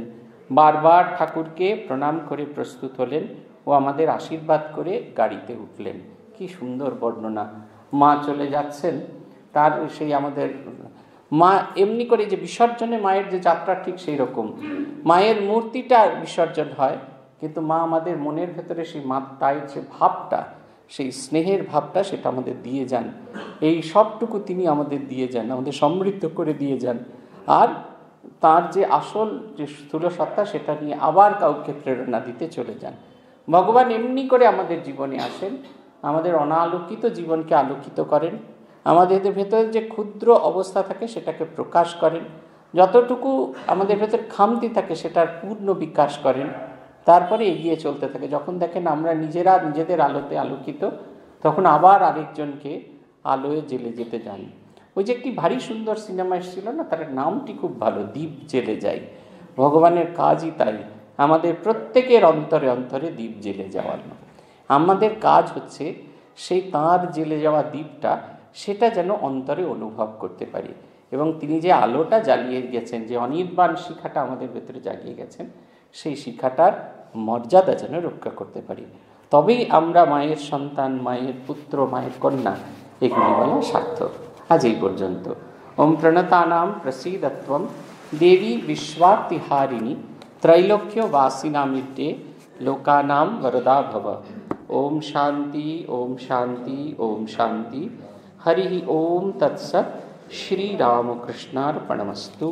বারবার ঠাকুরকে প্রণাম করে প্রস্তুত হলেন ও আমাদের আশীর্বাদ করে গাড়িতে উঠলেন। কি সুন্দর বর্ণনা। মা চলে যাচ্ছেন, তার সেই আমাদের, মা এমনি করে যে বিসর্জনে মায়ের যে যাত্রা ঠিক সেই রকম। মায়ের মূর্তিটা বিসর্জন হয় কিন্তু মা আমাদের মনের ভেতরে সেই মা তাইয়ের যে ভাবটা, সেই স্নেহের ভাবটা সেটা আমাদের দিয়ে যান। এই সবটুকু তিনি আমাদের দিয়ে যান, আমাদের সমৃদ্ধ করে দিয়ে যান। আর তার যে আসল যে স্থূল সত্তা, সেটা নিয়ে আবার কাউকে প্রেরণা দিতে চলে যান। ভগবান এমনি করে আমাদের জীবনে আসেন, আমাদের অনালোকিত জীবনকে আলোকিত করেন, আমাদের ভেতরে যে ক্ষুদ্র অবস্থা থাকে সেটাকে প্রকাশ করেন, যতটুকু আমাদের ভেতর খামতি থাকে সেটার পূর্ণ বিকাশ করেন। তারপরে এগিয়ে চলতে থাকে। যখন দেখেন আমরা নিজেরা নিজেদের আলোতে আলোকিত, তখন আবার আরেকজনকে আলোয় জেলে যেতে যান ওই যে একটি ভারী সুন্দর সিনেমা এসেছিল না, তার নামটি খুব ভালো, দ্বীপ জেলে যায় ভগবানের কাজই তাই, আমাদের প্রত্যেকের অন্তরে অন্তরে দ্বীপ জেলে যাওয়ানো আমাদের কাজ হচ্ছে সেই তাঁর জেলে যাওয়া দ্বীপটা, সেটা যেন অন্তরে অনুভব করতে পারি। এবং তিনি যে আলোটা জ্বালিয়ে গেছেন, যে অনির্বাণ শিখাটা আমাদের ভেতরে জাগিয়ে গেছেন সেই শিখাটার মর্যাদা যেন রক্ষা করতে পারি তবেই আমরা মায়ের সন্তান মায়ের পুত্র মায়ের কন্যা এগুলি বলা সার্থক আজ এই পর্যন্ত ওম প্রণতানাম প্রসীদত্ব দেবী বিশ্বাতিহারিণী ত্রৈলোক্য বাসিনামিড্ডে লোকানাম বরদা ভব ওম শান্তি ওম শান্তি ওম শান্তি हरि ओम तत्सत श्री रामकृष्णार्पणमस्तु